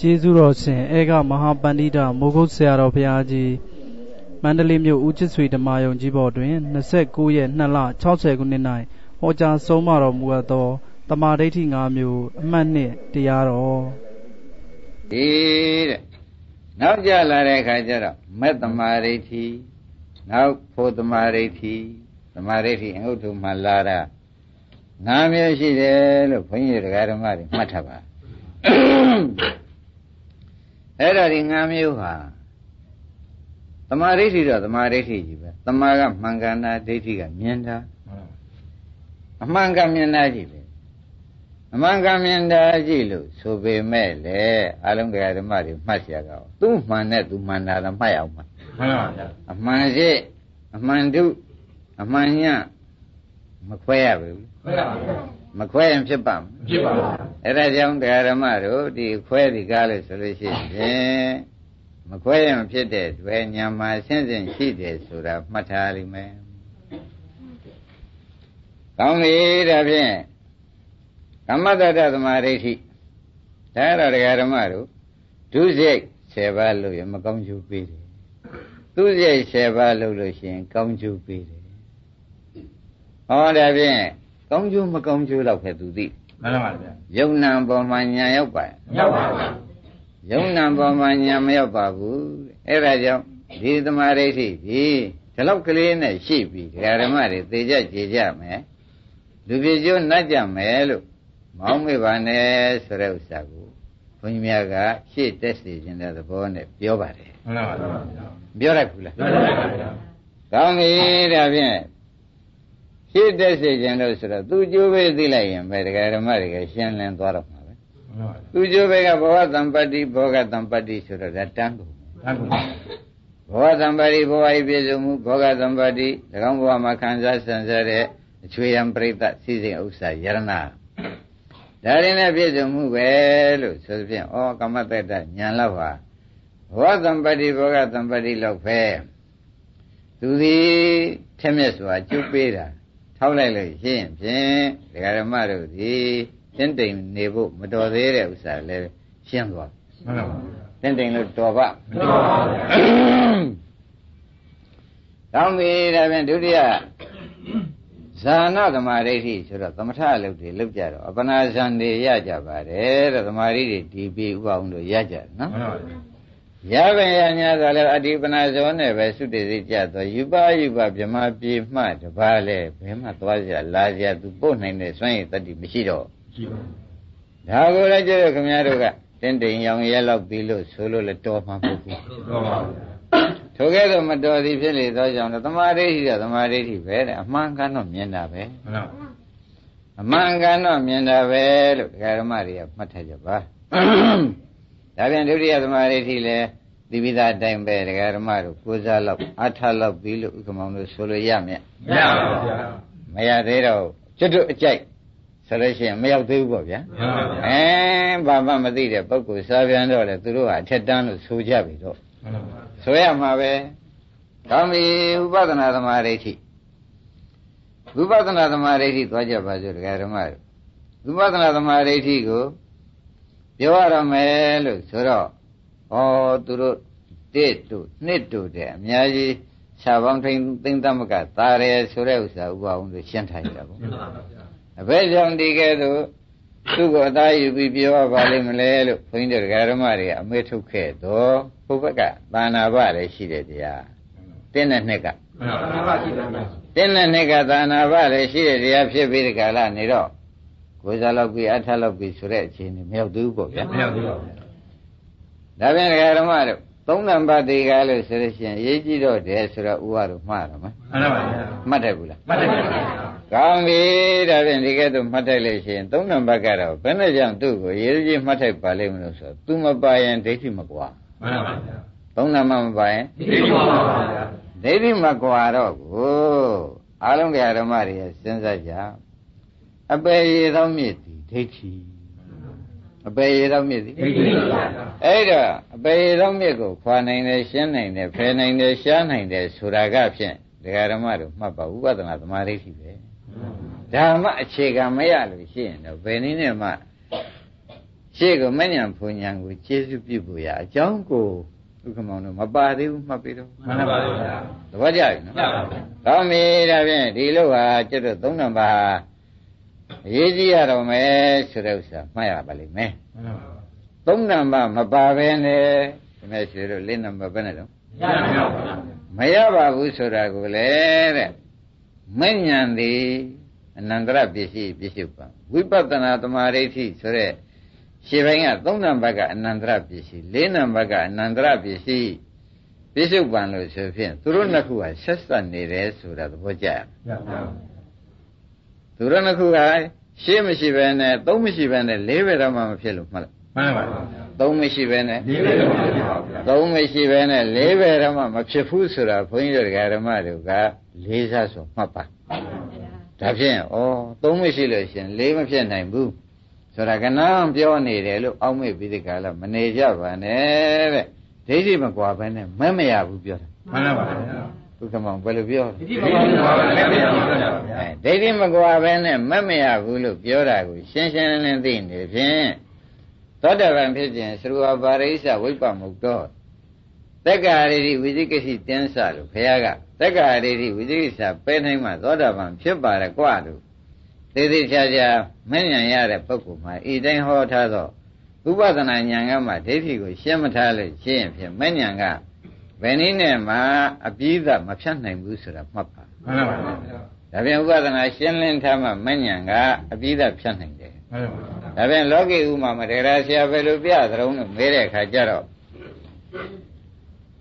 ကျေးဇူးတော်ရှင်ဧကမဟာပန္တိတမိုးကုတ်ဆရာတော်ဘုရားကြီးမန္တလေးမြို့ဦးချစ်ဆွေဓမ္မယုံကြီးဘော်တွင်29ရက်2လ60ခုနှစ်၌ဟောကြားဆုံးမတော်မူအပ်သောတမာဒိဋ္ဌိ5မျိုးအမှတ်နှစ်တရားတော်ဒီတဲ့နောက်ကြလာတဲ့အခါကျတော့မေတ္တမာဒိဋ္ဌိနောက်ဖို့တမာဒိဋ္ဌိတမာဒိဋ္ဌိအင်္ဂုတ္တမှာလာတာ၅မျိုးရှိတယ်လို့ဘုန်းကြီးတရားဓမ္မတွေမှတ်ထားပါ အဲ့ဒါဒီ၅မျိုးဟာသမာဓိဋ္ဌိတော့သမာဓိဋ္ဌိကြီးပဲသမာကမှန်ကန်တာဒိဋ္ဌိကမြင်တာအမှန်ကမြင်တာကြီးပဲအမှန်ကမြင်တာကြီးလို့ဆိုပေမဲ့လေအလုံးတရားဓမ္မတွေမှတ်ရကောသူမှန်တဲ့သူမှန်တာတော့မှတ်ရအောင်မှန်ပါဗျာအမှန်ရှိအမှန်တုအမှန်ညမခွဲရဘူးခွဲရပါဘူး မခွဲရင်ဖြစ်ပါမဖြစ်ပါဘူးအဲ့ဒါကြောင့်တရားဓမ္မတို့ဒီခွဲဒီကားလို့ဆိုလို့ရှိရင်မခွဲရင်ဖြစ်တဲ့တွေ့ညာမှာဆင်းဆင်းရှိတယ်ဆိုတာမှတ်ထားလိမ့်မယ်ကောင်းပြီဒါဖြင့်ကမ္မတတသမာဓိဋ္ဌိဒါရတရားဓမ္မတို့ဒုစရိုက်10ပါးလို့ရမကောင်းကျိုးပေးတယ်သူစရိုက်10ပါးလို့လို့ရှိရင် ကောင်းကျိုးပေးတယ်ဟောဒါဖြင့် ကောင်းကျိုးမကောင်းကျိုးတော့ပဲသူသိမှန်ပါဗျာယုံနာပေါ်မှာညာရောက်ပါရောက်ပါဗျာယုံနာပေါ်မှာညာမရောက်ပါဘူးအဲ့ဒါကြောင့်ဒီသမာဓိဋ္ဌိဒီဒီလောက်ကလေးနဲ့ရှိပြီဒကာဓမ္မတွေသိကြကြည်ကြမယ်လူပြည့်ကျိုးနှတ်ကြမယ်လို့မောင်းမေပါနဲ့ဆိုတဲ့ဥစ္စာကိုဘုန်းကြီးများကရှေ့တက်စီခြင်းတဲ့သဘောနဲ့ပြောပါတယ်မှန်ပါပါပြောရခုလားပြောရပါဗျာကောင်းပြီဒါဖြင့် ရှေ့တက်စီခြင်းလို့ဆိုတော့သူကျိုးပဲသိလိုက်ရင်ပဲဒကာဓမ္မတွေကရှင်းလင်းသွားတော့မှာပဲသူကျိုးပဲကဘဝတံပတ္တိဘောဂတံပတ္တိဆိုတော့ဒါတန်းကုန်တန်းကုန်ဘောဂတံပတ္တိဘဝဤပြည့်စုံမှုဘောဂတံပတ္တိ၎င်းဘဝမှာခံစားဆံစားတဲ့အချွေယံပရိသတ်စည်းစိမ်ဥစ္စာယရဏဒါရင်လည်းပြည့်စုံမှုပဲလို့ဆိုသဖြင့်ဩကမ္မတ္တညာလောက်ဟာဘောသံပတိဘောဂသံပတိလောက်ပဲသူသည်ထက်မြက်စွာကျုပ်ပေးတာ ထောက်လိုက်လို့ရှင်းဖြင့်ဒကာရမတို့သည်တင်းတိမ်နေဖို့မတော်သေးတဲ့ဥစ္စာလည်းရှင်းသွားမှန်ပါပါတင်းတိမ်လို့တော်ပါမတော်ပါဘူးကောင်းပြီဒါဖြင့်ဒုတိယဇာနာသမာဓိဋ္ဌိဆိုတော့သမထအလုပ်တွေလုပ်ကြတော့အပနာဇံတွေရကြပါတယ်တဲ့သမာဓိတွေဒီပြီဥပအောင်လို့ရကြတယ်နော်မှန်ပါပါ ရပင်ရညာဆိုလည်းအတ္တိပနာဇောနဲ့ပဲသုတေသိကြတော့ယူပါယူပါဗြမပြေမှတပါးလဲဘယ်မှသွားကြလာကြသူပို့နိုင်တဲ့စွမ်းရည်တတ္တိမရှိတော့ရှိပါဒါကိုလည်းကျတော့ခင်ဗျားတို့ကတင်းတိမ်ရောင်ရဲလောက်ပြီးလို့ဆိုလို့လည်းတော်မှာမဟုတ်ဘူးတော်ပါဘူးထိုကဲ့သို့မတော်သည်ဖြစ်လေသောကြောင့်သမာဓိရှိတော့သမာဓိရှိပဲတဲ့အမှန်ကန်တော့မြင်တာပဲမှန်ပါအမှန်ကန်တော့မြင်တာပဲလို့ဒကာဓမ္မတွေကမှတ်ထားကြပါ ဒါပြန်ဒုတိယသမာဓိရှိလဲဒီပိသားအတိုင်းပဲဒကာဓမ္မတို့ကိုးစားလောက်အထလောက်ပြီးလို့ဥက္ကမောင်တို့ဆိုလို့ရမြတ်မရပါဘူးဗျာမရသေးတော့ကျွတ်တို့အကြိုက်ဆိုလို့ရှိရင်မရောက်သေးဘူးပေါ့ဗျာအဲဘာမှမသိတဲ့ပုဂ္ဂိုလ်စားပြန်တော့လေသူတို့ကအထက်တန်းလို့ဆိုကြပြီတော့ဆိုရမှာပဲကောင်းပြီဥပဒနာသမာဓိဋ္ဌိဝိပဿနာသမာဓိဋ္ဌိသွားကြပါစို့ဒကာဓမ္မတို့ဝိပဿနာသမာဓိဋ္ဌိကို ပြောရတော့မယ်လို့ဆိုတော့ဩသူတို့တစ်တို့နှစ်တို့တဲ့အများကြီးခြာပေါင်းထိန်သိမ့်သမကသာရဲဆိုတဲ့ဥစ္စာဥပအောင်လို့ရှင်းထားကြပါဘူးအဘယ်ကြောင့်ဒီကဲ့သို့သူ့ကိုအသားယူပြီးပြောပါလိမ့်မလဲလို့ဘုန်းကြီးတို့ဓမ္မတွေအမေထုတ်ခဲ့တော့ဘုဘကသာနာဘလည်းရှိတယ်တရားတင်းတဲ့နှစ်ကတင်းတဲ့နှစ်ကသာနာဘလည်းရှိတဲ့တရားဖြစ်ပြီးဒီကလာနေတော့ ကိုယ်စားလောက်ပြီးအထလောက်ပြီးဆိုတဲ့အခြေအနေမရောက်သေးဘူးပေါ့ဗျာမရောက်သေးပါဘူးဒါပြန်ဓမ္မတို့သုံးနံပါတ်တွေကလို့ဆိုလို့ရှိရင်ရေးကြည့်တော့တယ်ဆိုတော့ဥပါတို့မှားတော့မမှန်ပါပါမှတ်တယ်ဘူးလားမှတ်တယ်ပါကောင်းပြီဒါဖြင့်ဒီကဲ့သို့မှတ်ထိုက်လို့ရှိရင်သုံးနံပါတ်ကတော့ဘယ်နဲ့ကြောင့်သူ့ကိုရေးကြီးမှတ်ထိုက်ပါလိမ့်မလို့ဆိုတော့ तू မပါရင်ဒိဋ္ဌိမကွာမှန်ပါပါသုံးနံပါတ်မပါရင်ဒိဋ္ဌိမကွာပါဗျာဒိဋ္ဌိမကွာတော့ကိုအားလုံးဓမ္မတွေစဉ်းစားကြ အပေရေသောမြစ်သည်ဒိဋ္ဌိအပေရေတော့မြစ်သည်အဲ့တော့အပေရေတော့မြစ်ကိုခွာနိုင်တယ်ရှင်းနိုင်တယ်ဖယ်နိုင်တယ်ရှားနိုင်တယ်ဆိုတာကဖြင့်ဒကာဓမ္မတို့မှတ်ပါဥပဒနာသမာဓိရှိပဲဓမ္မအခြေခံမရလို့ရှိရင်တော့ဘယ်နည်းနဲ့မှရှေ့ကမညံဖုန်ညံကိုကျေစုပြုဖို့ရအကြောင်းကိုဒုက္ခမောင်တို့မပါသေးဘူးမှတ်ပြီးတော့မှန်ပါဗျာသဘောကျပြီနော်မှန်ပါဗျာကောင်းပြီဒါဖြင့်ဒီလိုဟာကျွတ်တို့သုံးနံပါတ် အရေးကြီးရတော့မယ်ဆိုတဲ့ဥစ္စာမှတ်ရပါလိမ့်မယ်မှန်ပါဗျာသုံးနံပါတ်မပါဘဲနဲ့ဒီမဲ့ရွှေတို့လေးနံပါတ်ပဲနဲ့တော့ရပါဗျာမရပါဘူးဆိုတာကိုလေတဲ့မဉ္ဇဉ်သည်အနန္တရပစ္စည်းပစ္စုပန်ဝိပဿနာသမာဓိဋ္ဌိဆိုတဲ့ရှင်းပိုင်းကသုံးနံပါတ်ကအနန္တရပစ္စည်းလေးနံပါတ်ကအနန္တရပစ္စည်းပစ္စုပန်လို့ဆိုဖြင့်သူတို့နှစ်ခုဟာဆက်ဆက်နေတယ်ဆိုတာသဘောကျရရပါဗျာ သူတို့နှစ်ခုကရှင်းမရှိဘဲနဲ့သုံးမရှိဘဲနဲ့လေးပဲတော့မှမဖြစ်လို့မှတ်လိုက်မှန်ပါဗျာသုံးမရှိဘဲနဲ့ဒီလိုပါဗျာသုံးမရှိဘဲနဲ့လေးပဲတော့မှမဖြစ်ဘူးဆိုတာဘုန်းကြီးတို့ဓမ္မတို့ကလေးစားဆိုမှတ်ပါဒါဖြင့်ဩသုံးမရှိလို့ရှင်လေးမဖြစ်နိုင်ဘူးဆိုတာကနန်းပြောနေတယ်လို့အောက်မေ့ပြီးဒီကလာမနေကြပါနဲ့တဲ့ဒိဋ္ဌိမကွာဘဲနဲ့မမရဘူးပြောတာမှန်ပါဗျာ ဒုက္ခမောင်ဘယ်လိုပြောလဲဒီပါပါဗျာလက်ပြအောင်ပြောတာပါဗျာအဲဒိဋ္ဌိမကွာဘဲနဲ့မမရဘူးလို့ပြောတာကိုရှင်းရှင်းလင်းလင်းသိနေဖြင့်သောတာပန်ဖြစ်ခြင်းသရူဝပါရိစ္ဆဝိပ္ပမုတ်တော်တက္ကာရိတိဝိသိကိစီတင်းစလို့ဘုရားကတက္ကာရိတိဝိသိကိစ္စပဲနိုင်မှသောတာပန်ဖြစ်ပါရကွာလို့သေသေးချာချာမဉ္ဇဏ်ရတဲ့ပုဂ္ဂိုလ်မှာဤတိုင်းဟောထားသောဥပဒနာဉာဏ်ကမှဒိဋ္ဌိကိုရှင်းမထားလို့ရှင်းရင်ဖြင့်မဉ္ဇဏ်က ဘယ်နည်းနဲ့မှအပြည့်အမဖြတ်နိုင်ဘူးဆိုတာမှတ်ပါမှန်ပါဗျာဒါပြန်ဥပဒနာရှင်းလင်းထားမှမဉ္ဇဏ်ကအပြည့်အဖြတ်နိုင်တယ်မှန်ပါဗျာ။ဒါပြန်လောကီဥမာမထေရဆရာဘယ်လိုပြသရုံးလို့မေးတဲ့အခါကျတော့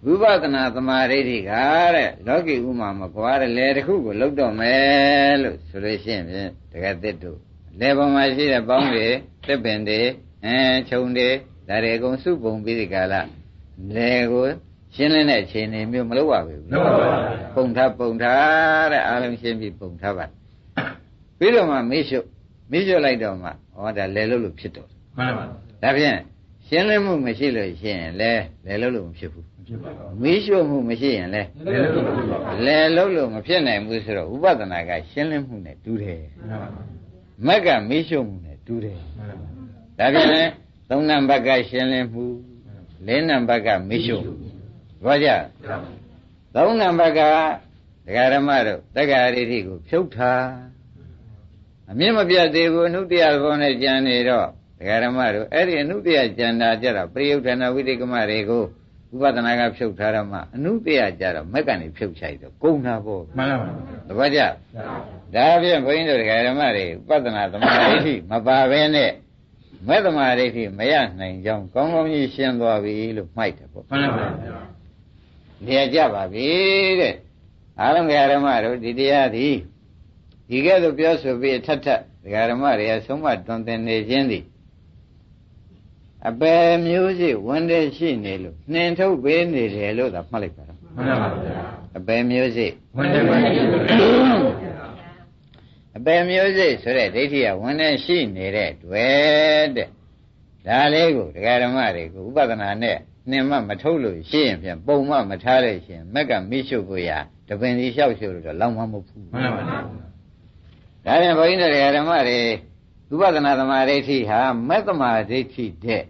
ဝိပဿနာသမာဓိဋ္ဌိကတဲ့လောကီဥမာမကွာတဲ့လေတစ်ခုကိုလောက်တော့မယ်လို့ဆိုလို့ရှိရင်ဖြင့်တကယ်သစ်တို့လေပေါ်မှာရှိတဲ့ပေါင်းတွေတစ်ပင်တွေအဲခြုံတွေဒါတွေအကုန်စုပုံပြီးဒီကလာလေကို ရှင်းလင်းတဲ့အချိန်နေမျိုးမလုပ်ပါဘူးလောက်ပါဗျာပုံထားပုံထားတဲ့အားလုံးရှင်းပြီးပုံထားပါပြီးတော့မှမေ့ရှုမေ့ရှုလိုက်တော့မှဩဒါလဲလို့လို့ဖြစ်တော့မှန်ပါဒါဖြင့်ရှင်းလင်းမှုမရှိလို့ရှိရင်လဲလဲလို့လို့မဖြစ်ဘူးဖြစ်ပါဗျာမေ့ရှုမှုမရှိရင်လဲလည်းလို့ဖြစ်ပါဗျာလဲလို့လို့မဖြစ်နိုင်ဘူးဆိုတော့ဥပဒနာကရှင်းလင်းမှုနဲ့တူတယ်မှန်ပါမက်ကမေ့ရှုမှုနဲ့တူတယ်မှန်ပါဒါဖြင့်လဲသုံးနံပါတ်ကရှင်းလင်းမှုလေးနံပါတ်ကမေ့ရှုမှု ဘာကြသုံးနံပါတ်ကဒကာရမတို့တက္ကရာရိဋ္ဌိကိုဖြုတ်ထားအမြင့်မပြတ်သေးဘူးအနုတ္တယဘောနဲ့ကြံနေတော့ဒကာရမတို့အဲ့ဒီအနုတ္တယကြံတာကြတော့ပရိယုဒ္ဓနာဝိတိကမတွေကိုဥပဒနာကဖြုတ်ထားတော့မှအနုတ္တယကြတော့မက်ကနေဖြုတ်ချိုက်တော့ကုန်တာပေါ့မှန်ပါတပတ်ကြဒါဖြင့်ဘုန်းကြီးတို့ဒကာရမတွေဥပဒနာသမာဓိဋ္ဌိမပါဘဲနဲ့မဲ့သမာဓိဋ္ဌိမရနိုင်ကြောင်းကောင်းကောင်းကြီးရှင်းသွားပြီလို့မှိုက်တယ်ပေါ့မှန်ပါနေ ရာကြပါပြီတဲ့အားလုံးဓမ္မတို့ဒီတရားသည်ဒီကဲ့သို့ပြောဆိုပြီးထပ်ထပ်ဓမ္မတွေကဆုံးမတွင်တင်နေခြင်းသည်အပယ်မျိုးစိဝန်တဲ့ရှိနေလို့နှင်ထုတ်ပေးနေတယ်လို့သာမှတ်လိုက်ပါတော့မှန်ပါဗျာအပယ်မျိုးစိဝန်တယ်ဝန်တယ်အပယ်မျိုးစိဆိုတဲ့ဒိဋ္ဌိကဝန်တဲ့ရှိနေတဲ့တွေ့တဲ့ဒါလေးကိုဓမ္မတွေကိုဥပဒနာနဲ့ နှင်မမထုတ်လို့ရှိရင်ဖြင့်ပုံမမထားလို့ရှိရင်မက်ကမိရှုပ်ကိုရတပင်စီလျှောက်ရှုပ်လို့တော့လောင်မမဟုတ်ဘူးမှန်ပါဗျာဒါပြန်ဘုန်းကြီးတို့ဓမ္မတွေဥပဒနာသမာဓိဋ္ဌိဟာမက်သမာဓိဋ္ဌိတဲ့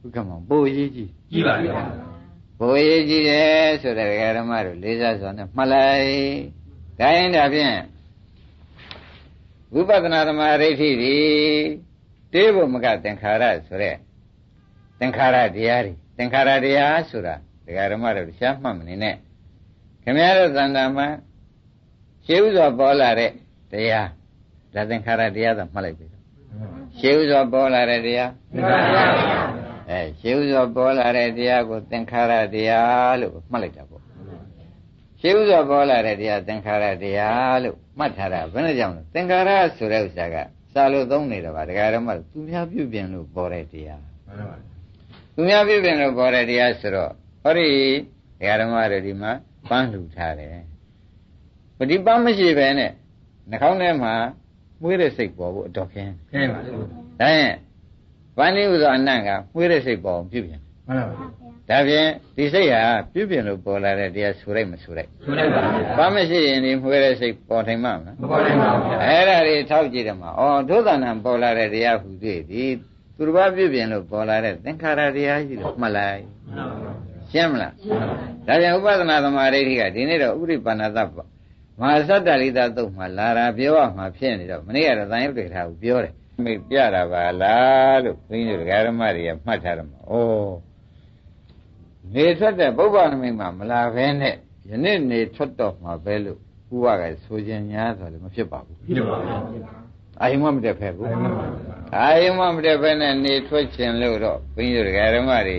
ဘုက္ကမပိုရေးကြီးကြည့်ပါဗျာပိုရေးကြီးတယ်ဆိုတဲ့ဓမ္မတို့လေးစားစွာနဲ့မှတ်လိုက်ဒါရင်ဒါဖြင့်ဝိပဿနာသမာဓိဋ္ဌိဒီတေဘုမကသင်္ခါရဆိုတဲ့သင်္ခါရတရားတွေ သင်္ခါရတရားဆိုတာဒကာဓမ္မတို့ရှားမှတ်မနေနဲ့ခင်ဗျားတို့သန္တာမှာရှင်းဥစွာပေါ်လာတဲ့တရားဒါသင်္ခါရတရားသာမှတ်လိုက်ပြီရှင်းဥစွာပေါ်လာတဲ့တရားမှန်ပါဗျာအဲရှင်းဥစွာပေါ်လာတဲ့တရားကိုသင်္ခါရတရားလို့မှတ်လိုက်တာပေါ့ရှင်းဥစွာပေါ်လာတဲ့တရားသင်္ခါရတရားလို့မှတ်ထားတာဘယ်နဲ့ကြောင့်လဲသင်္ခါရဆိုတဲ့ဥစ္စာကစာလို့သုံးနေတာပါဒကာရမသူများပြုပြင်လို့ပေါ်တဲ့တရားမှန်ပါဗျာ သူများပြုပြင်လို့ပေါ်တဲ့တရားဆိုတော့ဟောဒီဒကာရမတွေဒီမှာပန်းလှူထားတယ်ပฏิပန်းမရှိပဲနဲ့နှာခေါင်းထဲမှာမွေးတဲ့စိတ်ပေါ်ဖို့အတော်ခင်းကဲပါဒါရင်ပန်းလေးဥသောအနတ်ကမွေးတဲ့စိတ်ပေါ်အောင်ပြုပြင်မှန်ပါဗျာဒါဖြင့်ဒီစိတ်ဟာပြုပြင်လို့ပေါ်လာတဲ့တရားဆိုလိုက်မဆိုလိုက်ဆိုလိုက်ပါဗျာဘာမရှိရင်ဒီမွေးတဲ့စိတ်ပေါ်ထိုင်မှာမလားမပေါ်နိုင်ပါဘူးဗျာအဲ့ဒါတွေထောက်ကြည့်တယ်မှာဩဒုသနာပေါ်လာတဲ့တရားဟူသေးသည် သူသူတစ်ပါးပြည့်ပြင်လို့ပေါ်လာတဲ့သင်္ခါရတရားရှိလို့မှတ်လိုက်ရှင်းမလားဒါကြောင့်ဥပဒနာသမာဓိဋ္ဌိကဒီနေ့တော့ဥပရိပန္နသပ္ပမဟာသတ္တလိတသုတ်မှာလာတာပြောရမှာဖြစ်နေတော့မနေ့ကတော့သံယုတ်တွေထားကိုပြောတယ်မိတ်ပြတာပါလားလို့ဘုန်းကြီးတို့ဓမ္မတွေကမှတ်ထားတယ်မှာဩနေထွက်တဲ့ပုဗ္ဗနမိတ်မှာမလာဘဲနဲ့ယနေ့နေထွက်တော့မှာပဲလို့ဥပကဆိုခြင်းညာဆိုလည်းမဖြစ်ပါဘူးဖြစ်ပါဘူး အာယုံမမတက်ဖဲဘူးအာယုံမမတက်ဖဲနဲ့နေထွက်ခြင်းလို့တော့ဘုန်းကြီးတို့ဓမ္မတွေ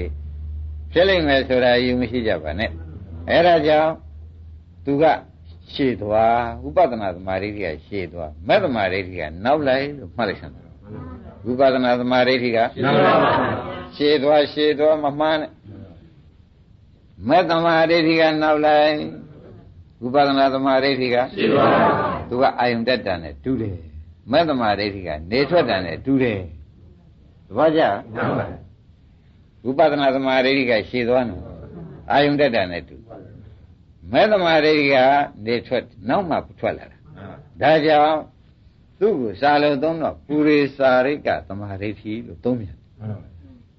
ဖြစ်လိမ့်မယ်ဆိုတာယူမရှိကြပါနဲ့အဲဒါကြောင့်သူကရှေ့သွားဥပဒနာသမာဓိကရှေ့သွားမဲ့သမာဓိကနောက်လိုက်လို့မှတ်လိုက်စမ်းဥပဒနာသမာဓိကနောက်ပါပါရှေ့သွားရှေ့သွားမမှန်းနဲ့မဲ့သမာဓိကနောက်လိုက်ဥပဒနာသမာဓိကရှိပါဘူးသူကအာယုန်တက်တာနဲ့တူးတယ် မဲ့သမာဓိဋ္ဌိကနေထွက်တာနဲ့တူးတယ်သဘောကျနောက်ပါဝိပဿနာသမာဓိဋ္ဌိကရှည်သွားတယ်အာယုန်တက်တာနဲ့တူမဲ့သမာဓိဋ္ဌိကနေထွက်နောက်မှထွက်လာတာဒါကြောင့်သူ့ကိုစာလုံးသုံးတော့ပုရိစာရိကသမာဓိဋ္ဌိလို့သုံးပြန်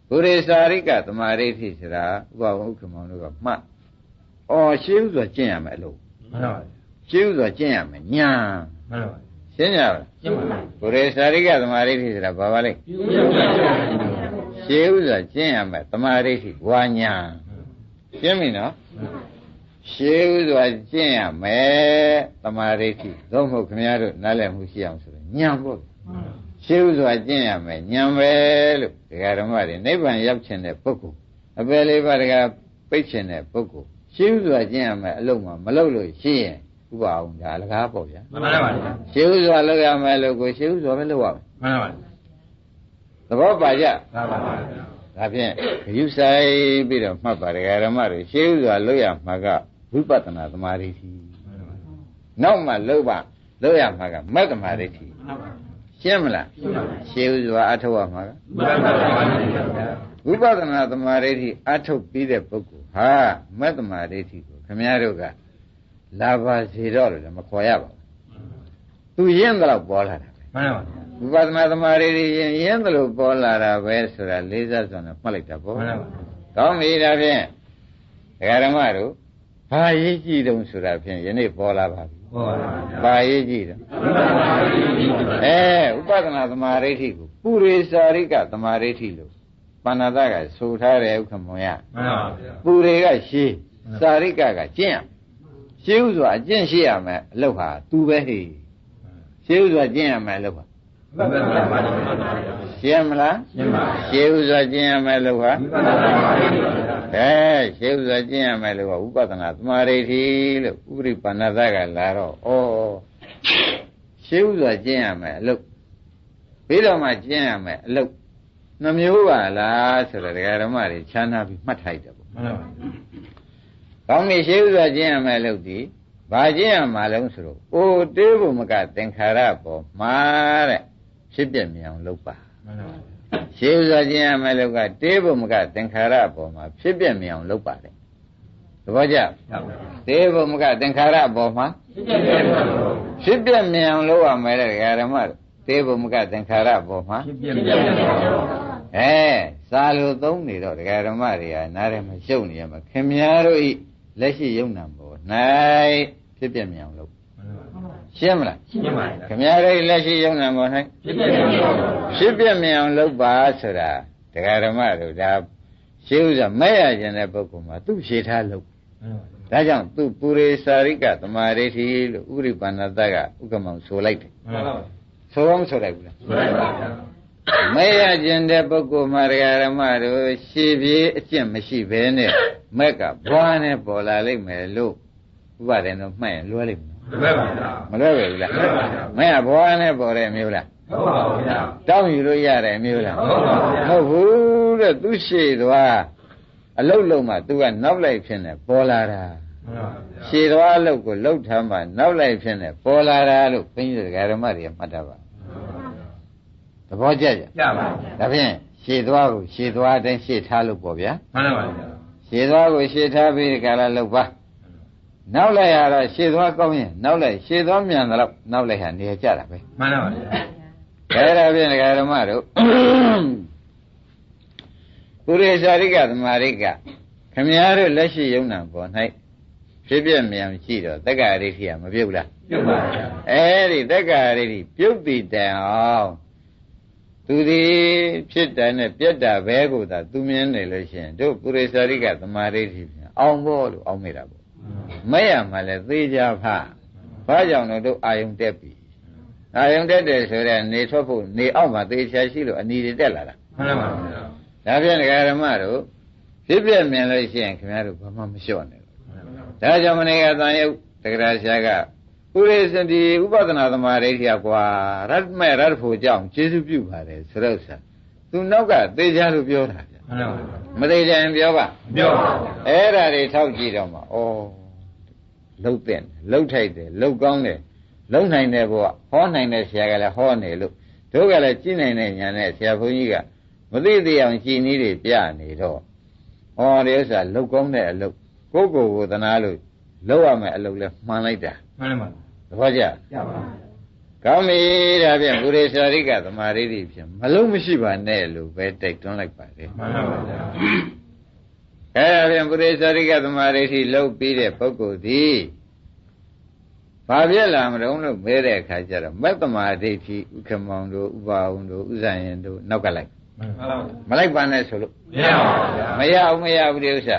ပုရိစာရိကသမာဓိဋ္ဌိဆိုတာဥပဝဥက္ကမောင်တို့ကမှတ်အော်ရှင်းဥစွာကျင့်ရမယ်အလို့မှန်ပါပါရှင်းဥစွာကျင့်ရမယ်ညာမှန်ပါပါ ရှင်းကြပါလားကျင့်ပါပါပုရိသရိကသမာဓိဋ္ဌိဆိုတာဘာပါလဲပြုပြုပြုရှင်းဥစွာကျင့်ရမယ်သမာဓိဋ္ဌိဝါညာရှင်းပြီနော်ရှင်းဥစွာကျင့်ရမယ်သမာဓိဋ္ဌိသို့မဟုတ်ခင်ဗျားတို့နားလည်မှုရှိအောင်ဆိုတော့ညာပေါ့ရှင်းဥစွာကျင့်ရမယ်ညာပဲလို့ဒကာဓမ္မတွေနိဗ္ဗာန်ရောက်ချင်တဲ့ပုဂ္ဂိုလ်အပယ်လေးပါးဒကာပိတ်ချင်တဲ့ပုဂ္ဂိုလ်ရှင်းဥစွာကျင့်ရမယ်အလုံးမှာမလုပ်လို့ရှိရင် ဥပအောင်ဒါအလကားပေါ့ဗျာမှန်ပါပါရှင်းဥစွာလုပ်ရမယ်လို့ကိုရှင်းဥစွာပဲလုပ်ရမယ်မှန်ပါပါသဘောပါကြမှန်ပါပါဒါဖြင့်ဂယုဆိုင်ပြီးတော့မှတ်ပါဒကာဓမ္မတွေရှင်းဥစွာလုပ်ရမှာကဝိပဿနာသမာဓိဋ္ဌိနောက်မှလုပ်ပါလုပ်ရမှာကမက္ကမာဓိဋ္ဌိရှင်းမလားရှင်းဥစွာအထောက်ရမှာကမှန်ပါပါဝိပဿနာသမာဓိဋ္ဌိအထုတ်ပြီးတဲ့ပုဂ္ဂိုလ်ဟာမက္ကမာဓိဋ္ဌိကိုခမည်းတော်က လာပါစေတော့လို့လည်းမခေါ်ရပါဘူးသူရင်းတော့ပေါ်လာတာမှန်ပါဝိပဿနာသမာဓိဋ္ဌိရင်ရင်းတယ်လို့ပေါ်လာတာပဲဆိုတာလေးစားစွာနဲ့မှတ်လိုက်တာပေါ့မှန်ပါကောင်းပြီဒါဖြင့်ဒကာဓမ္မတို့ဘာရေးကြည့်တုံးဆိုတာဖြင့်ယနေ့ပေါ်လာပါပြီဟုတ်ပါပါဘာရေးကြည့်တုံးအဲဥပဒနာသမာဓိဋ္ဌိကိုပုရိစာရိကသမာဓိဋ္ဌိလို့ပဏ္ဏတကဆိုထားတယ်ဥက္ကမွန်ရမှန်ပါပါပုရိကရှေးစာရိကကကျင့်ရ ရှေးဥစွာအကျင့်ရှိရမယ်အလုပ်ဟာသူပဲဟေးရှေးဥစွာကျင့်ရမယ်အလုပ်ဟာမှန်ပါပါရှင်းမလားရှင်းပါရှေးဥစွာကျင့်ရမယ်အလုပ်ဟာဝိပဿနာပါပါအဲရှေးဥစွာကျင့်ရမယ်လို့ကဥပဒနာသမာဓိဋ္ဌိလို့ဥပရိပန္နသကလာတော့ဩရှေးဥစွာကျင့်ရမယ်အလုပ်ပြီးတော့မှကျင့်ရမယ်အလုပ်နှမျိုးပါလားဆိုတော့ဒကာဓမ္မတွေခြားနာပြီးမှတ်ထိုက်တယ်ပေါ့မှန်ပါ ကောင်းပြီရှေးဥစွာကျင့်ရမယ်အလုပ်ဒီဘာကျင့်ရမှာလဲဆိုတော့အိုတေးဖို့မကသင်္ခါရပေါ်မှာတဲ့ဖြစ်ပြမြင်အောင်လုပ်ပါမှန်ပါရှေးဥစွာကျင့်ရမယ်လို့ကတေးဖို့မကသင်္ခါရပေါ်မှာဖြစ်ပြမြင်အောင်လုပ်ပါတယ်သဘောကျဟုတ်ပါတေးဖို့မကသင်္ခါရပေါ်မှာဖြစ်ပြပြပါဖြစ်ပြမြင်အောင်လုပ်ရမယ်တဲ့ဓမ္မတို့တေးဖို့မကသင်္ခါရပေါ်မှာဖြစ်ပြပြပါအဲစာလိုသုံးနေတော့ဓမ္မတွေကနားထဲမှာရှုပ်နေရမှာခင်များတို့ဤ လက်ရှိယုံနာပေါ်၌ဖြစ်ပြမြင်အောင်လုပ်ရှင်းမလားရှင်းပါခင်များတို့ဤလက်ရှိယုံနာပေါ်၌ဖြစ်ပြပြပါဖြစ်ပြမြင်အောင်လုပ်ပါဆိုတာတရားဓမ္မတို့ဒါရှင်းဥစွာမဲ့ရခြင်းတဲ့ပုဂ္ဂိုလ်မှာသူ့ရှေထားလုပ်ဒါကြောင့်သူပုရိစာရိကသမာဓိဋ္ဌိလို့ဥရိပန္နတကဥက္ကမောင်ဆိုလိုက်တယ်မှန်ပါဆိုတော့မဆိုလိုက်ဘူးလားဆိုလိုက်ပါ မဲ့ရခြင်းတဲ့ပုဂ္ဂိုလ်မှာတရားဓမ္မတို့ရှေပြေးအကျင့်မရှိဘဲနဲ့မက်ကဘွားနဲ့ပေါ်လာလိမ့်မယ်လို့ဥပဒေတော့မှတ်ရင်လွဲလိမ့်မယ်လွယ်ပါဗျာမလွဲပဲဘူးလားလွယ်ပါဗျာမက်ကဘွားနဲ့ပေါ်တဲ့မျိုးလားဟုတ်ပါဘူးဗျာတောင်းယူလို့ရတဲ့မျိုးလားဟုတ်ပါဗျာဟုတ်ဘူးတဲ့သူရှေ့သွားအလုတ်လုံးမှသူကနောက်လိုက်ဖြစ်နေပေါ်လာတာမှန်ပါဗျာရှေ့သွားအလုတ်ကိုလှုပ်ထမ်းမှနောက်လိုက်ဖြစ်နေပေါ်လာတာလို့ဘုန်းကြီးတို့ဓမ္မတွေမှတ်တတ်ပါ သဘောကျကြကြပါဒါဖြင့်ရှေ့သွားကိုရှေ့သွားအတိုင်းရှေ့ထားလို့ပေါ့ဗျာမှန်ပါဗျာရှေ့သွားကိုရှေ့ထားပြီးဒီကလာလှုပ်ပါနောက်လိုက်ရတော့ရှေ့သွားကောင်းရင်နောက်လိုက်ရှေ့သွားမြန်တော့နောက်လိုက်ဟာနေရာကျတာပဲမှန်ပါဗျာဒါရဖြင့်ဓမ္မတို့ပုရိသရိကသမာရိကခမည်းတော်လက်ရှိယုံနာပေါ်၌ဖြစ်ပြမြန်ရှိတော့တက္ကရာရိဋ္ဌိကမပြုတ်လားပြုတ်ပါဗျာအဲဒီတက္ကရာရိဋ္ဌိပြုတ်တည်တန်အောင် သူဒီဖြစ်တယ်နဲ့ပြက်တာဘဲကိုသာသူမြင်နေလို့ရှိရင်တို့ပုရိသရိကသမာရိဋ္ဌိပြန်အောင်ဖို့လို့အောင်မိတာပေါ့မဲ့ရမှလည်းသေးကြဖဘာကြောင့်လဲတို့အာယုံတက်ပြီအာယုံတက်တယ်ဆိုတော့နေထွက်ဖို့နေအောက်မှာသေချာရှိလို့အနီတွေတက်လာတာမှန်ပါဗျာဒါဖြင့်ဒကာရမတို့ဖြစ်ပြမြင်လို့ရှိရင်ခင်ဗျားတို့ဘာမှမလျှော့နဲ့ဒါကြောင့်မနေကသံယုတ်တက္ကရာဆရာက ဥရိစတိဥပဒနာသမာဓိဋ္ဌိကကွာရတ်မဲ့ရတ်ဖို့ကြောင့်ကျေစုပြုပါတယ်ဆိုတော့ဆရာသူနောက်ကသေချာလို့ပြောတာဗျမှန်ပါဗျာမသေးချင်ပြောပါပြောပါဗျာအဲ့ဒါတွေထောက်ကြည့်တော့မှဩလှုပ်တဲ့လှုပ်ထိုက်တယ်လှုပ်ကောင်းတယ်လှုပ်နိုင်တယ်ဘုရားဟောနိုင်တဲ့ဆရာကလည်းဟောနေလို့တို့ကလည်းကြည့်နိုင်တဲ့ညာနဲ့ဆရာဘုန်းကြီးကမသိသေးအောင်ကြည်နည်းတွေပြနေတော့ဩဒီဥစ္စာလှုပ်ကောင်းတဲ့အလုပ်ကိုယ့်ကိုယ်ကိုသနာလို့လှုပ်ရမယ်အလုပ်လဲမှန်လိုက်တာမှန်ပါ သဘောကျရပါကောင်းပြီဒါဖြင့်ဘုရေရှာရိကသမာဓိဋ္ဌိဖြင့်မလုံးမရှိပါနဲ့လို့ပဲတိုက်တွန်းလိုက်ပါလေမှန်ပါဗျာအဲဒါဖြင့်ပုရိသရိကသမာဓိဋ္ဌိလှုပ်ပြီးတဲ့ပုဂ္ဂိုလ်သည်ဘာပြက်လာမလို့လို့မဲတဲ့အခါကျတော့မက်သမာဓိဋ္ဌိဥက္ကမောင်တို့ဥပါဝုံတို့ဥဇာယင်တို့နောက်ကလိုက်မှန်ပါဗျာမလိုက်ပါနဲ့ဆိုလို့မရပါဘူးဗျာမရဘူးမရဘူးဒီဥစ္စာ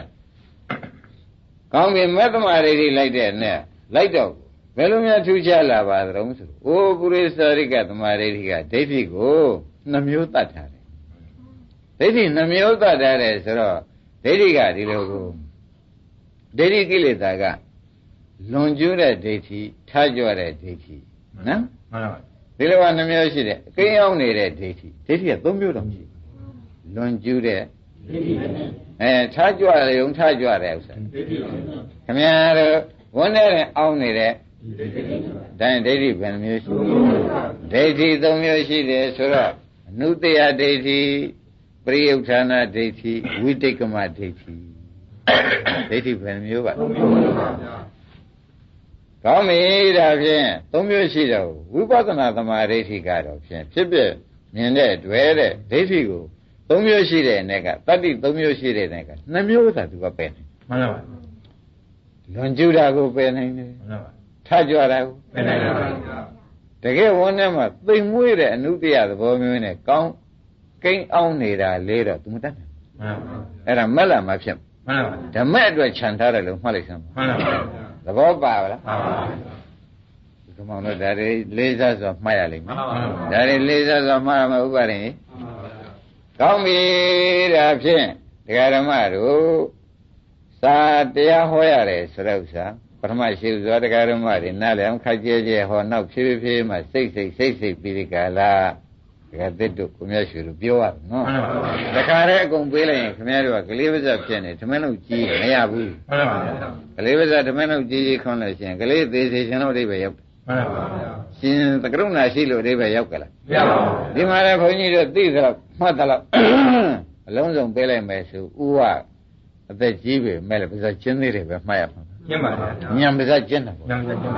ကောင်းပြီမက်သမာဓိဋ္ဌိလိုက်တဲ့နဲ့လိုက်တော့ ဘယ်လိုများထူးခြားလာပါသလဲဆိုတော့အိုးပုရိသရိကသမာဓိဋ္ဌိကဒိဋ္ဌိကိုနှမျိုးတတ်ထားတယ်ဒိဋ္ဌိနှမျိုးတတ်ထားတယ်ဆိုတော့ဒိဋ္ဌိကဒီလိုကိုဒိဋ္ဌိကိလေသာကလွန်ကျူးတဲ့ဒိဋ္ဌိထားကြွတဲ့ဒိဋ္ဌိနော်မှန်ပါဒီလိုကနှမျိုးရှိတယ်အကိန်းအောင်နေတဲ့ဒိဋ္ဌိဒိဋ္ဌိကသုံးမျိုးတော့ရှိတယ်လွန်ကျူးတဲ့အဲထားကြွတယ်ုံထားကြွတဲ့ဥစ္စာခင်ဗျားတို့ဝန်နဲ့အောင်နေတဲ့ တိုင်းဒိဋ္ဌိဘယ်နှမျိုးရှိဒိဋ္ဌိသုံးမျိုးရှိတယ်ဆိုတော့အနုတ္တယဒိဋ္ဌိပရိယုဌာဏဒိဋ္ဌိဝိတိတ်ကမဒိဋ္ဌိဒိဋ္ဌိဘယ်နှမျိုးပါကောင်းပြီဒါဖြင့်သုံးမျိုးရှိတော့ဝိပဿနာသမာဓိဋ္ဌိကတော့ဖြင့်ဖြစ်ဖြစ်မြင်တဲ့တွေ့တဲ့ဒိဋ္ဌိကိုသုံးမျိုးရှိတဲ့အနေကတတ္တိသုံးမျိုးရှိတဲ့အနေကနှစ်မျိုးသာသူကပယ်နေမှန်ပါလွန်ကျူးတာကိုပယ်နိုင်တယ်မှန်ပါ ထကြွတာကိုဘယ်နိုင်ပါဗျာတကယ်ဝန်ထဲမှာသိမ်မွေးတဲ့အနုတ္တယသဘောမျိုးနဲ့ကောင်းကိန်းအောင်နေတာလေးတော့သူမတတ်နိုင်မှန်ပါအဲ့ဒါမက်လာမဖြစ်မှန်ပါဓမ္မအတွက်ခြံထားတယ်လို့မှတ်လိုက်စမ်းပါမှန်ပါဗျာသဘောပါဗလားမှန်ပါဒီကောင်တော့ဒါတွေလေးစားစွာမှတ်ရလိမ့်မယ်မှန်ပါဒါတွေလေးစားစွာမှတ်ရမယ်ဥပါရင်ကောင်းပြီဒါဖြင့်တရားဓမ္မတို့စာတရားဟောရတယ်ဆိုတဲ့ဥစ္စာ ပထမရှိစွာတရားဓမ္မတွေနားလည်အောင်ခက်ကြဲကြဲဟောနောက်ဖြည်းဖြည်းမှစိတ်စိတ်စိတ်စိတ်ပြီးဒီကလာဒကာသစ်တို့ကိုမြတ်ရွှေတို့ပြောရတယ်နော်မှန်ပါဗျာတခါတည်းအကုန်ပေးလိုက်ရင်ခင်ဗျားတို့ကကလေးပါးစပ်ဖြစ်နေဓမင်းလုံးကြီးမရဘူးမှန်ပါဗျာကလေးပါးစပ်ဓမင်းလုံးကြီးကြီးခွန်းလို့ရှိရင်ကလေးသေးသေးရှင်တို့အိဗယ်ရောက်တယ်မှန်ပါဗျာရှင်သကရုဏာရှိလို့အိဗယ်ရောက်ကြလားမရပါဘူးဒီမှာလည်းဘုန်းကြီးတို့သိသလောက်မှတ်သလောက်အလုံးစုံပေးလိုက်မယ်ဆိုဥကအသက်ကြီးပြီမဲ့လည်းပါးစပ်ကျင်းသေးတယ်ပဲမှတ်ရမှာ ကျင်းပါဗျာညံပါးစပ်ကျင်းတာပေါ့ညံကျင်းပါ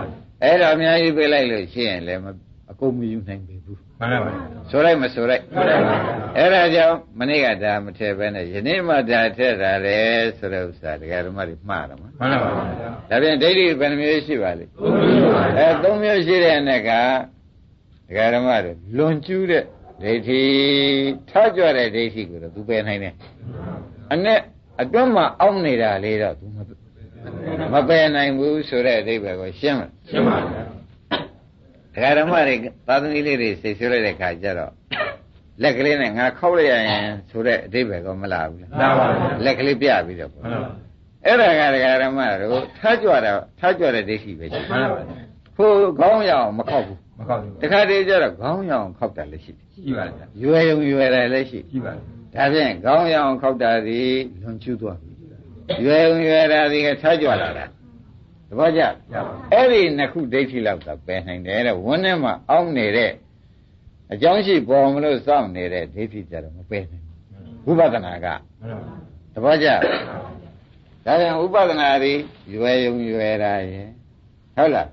အဲ့တော့အများကြီးပေးလိုက်လို့ရှိရင်လည်းမအကုန်မယူနိုင်ပြီဘူးမှန်ပါဗျာဆိုလိုက်မဆိုလိုက်မှန်ပါဗျာအဲ့ဒါကြောင့်မနေ့ကဒါမထည့်ပဲနဲ့ယနေ့မှဒါထည့်တာလေဆိုတဲ့ဥစ္စာတရားဓမ္မတွေမှားတယ်မမှန်ပါဗျာဒါဖြင့်ဒိဋ္ဌိဘယ်နှမျိုးရှိပါလိမ့်ဘုရားအဲသုံးမျိုးရှိတဲ့အနေကတရားဓမ္မတွေလွန်ကျူးတဲ့ဒိဋ္ဌိထားကြွတဲ့ဒိဋ္ဌိကိုတော့သူပယ်နိုင်တယ်အနဲ့အတွန်းမှာအောင့်နေတာလေးတော့သူမ မပယ်နိုင်ဘူးဆိုတဲ့အဓိပ္ပာယ်ကိုရှင်းမယ်ရှင်းပါဗျာတရားဓမ္မတွေသာသမီလေးတွေစိတ်ဆိုးလိုက်တဲ့ခါကျတော့လက်ကလေးနဲ့ငါခောက်လိုက်ရရင်ဆိုတဲ့အဓိပ္ပာယ်ကောမလာဘူးလားလာပါဗျာလက်ကလေးပြပြီးတော့ပေါ့မှန်ပါအဲ့ဒါကတရားဓမ္မတို့ထားကြွတာထားကြွတဲ့ဒိဋ္ဌိပဲရှိမှန်ပါဗျာခိုးခေါင်းရအောင်မခောက်ဘူးမကောက်ဘူးတခါတည်းကျတော့ခေါင်းရအောင်ခောက်တာလည်းရှိတယ်ရှိပါဗျာရွယ်ုံရွယ်တယ်လည်းရှိရှိပါဒါဖြင့်ခေါင်းရအောင်ခောက်တာဒီလွန်ကျူးသွားပြီ ရွယ်ုံရွယ်တာဒီကထားကြွလာတာတပည့်ကြရပါအဲ့ဒီနှစ်ခုဒိဋ္ဌိလောက်သာပယ်နိုင်တယ်တဲ့ဝန်းထဲမှာအောင်းနေတဲ့အကြောင်းရှိပေါ်မလို့စောင့်နေတဲ့ဒိဋ္ဌိကြတော့မပယ်နိုင်ဘူးဝိပဿနာကမှန်ပါတပည့်ကြဒါပြန်ဥပဒနာတွေရွယ်ုံရွယ်တာရယ်ဟုတ်လား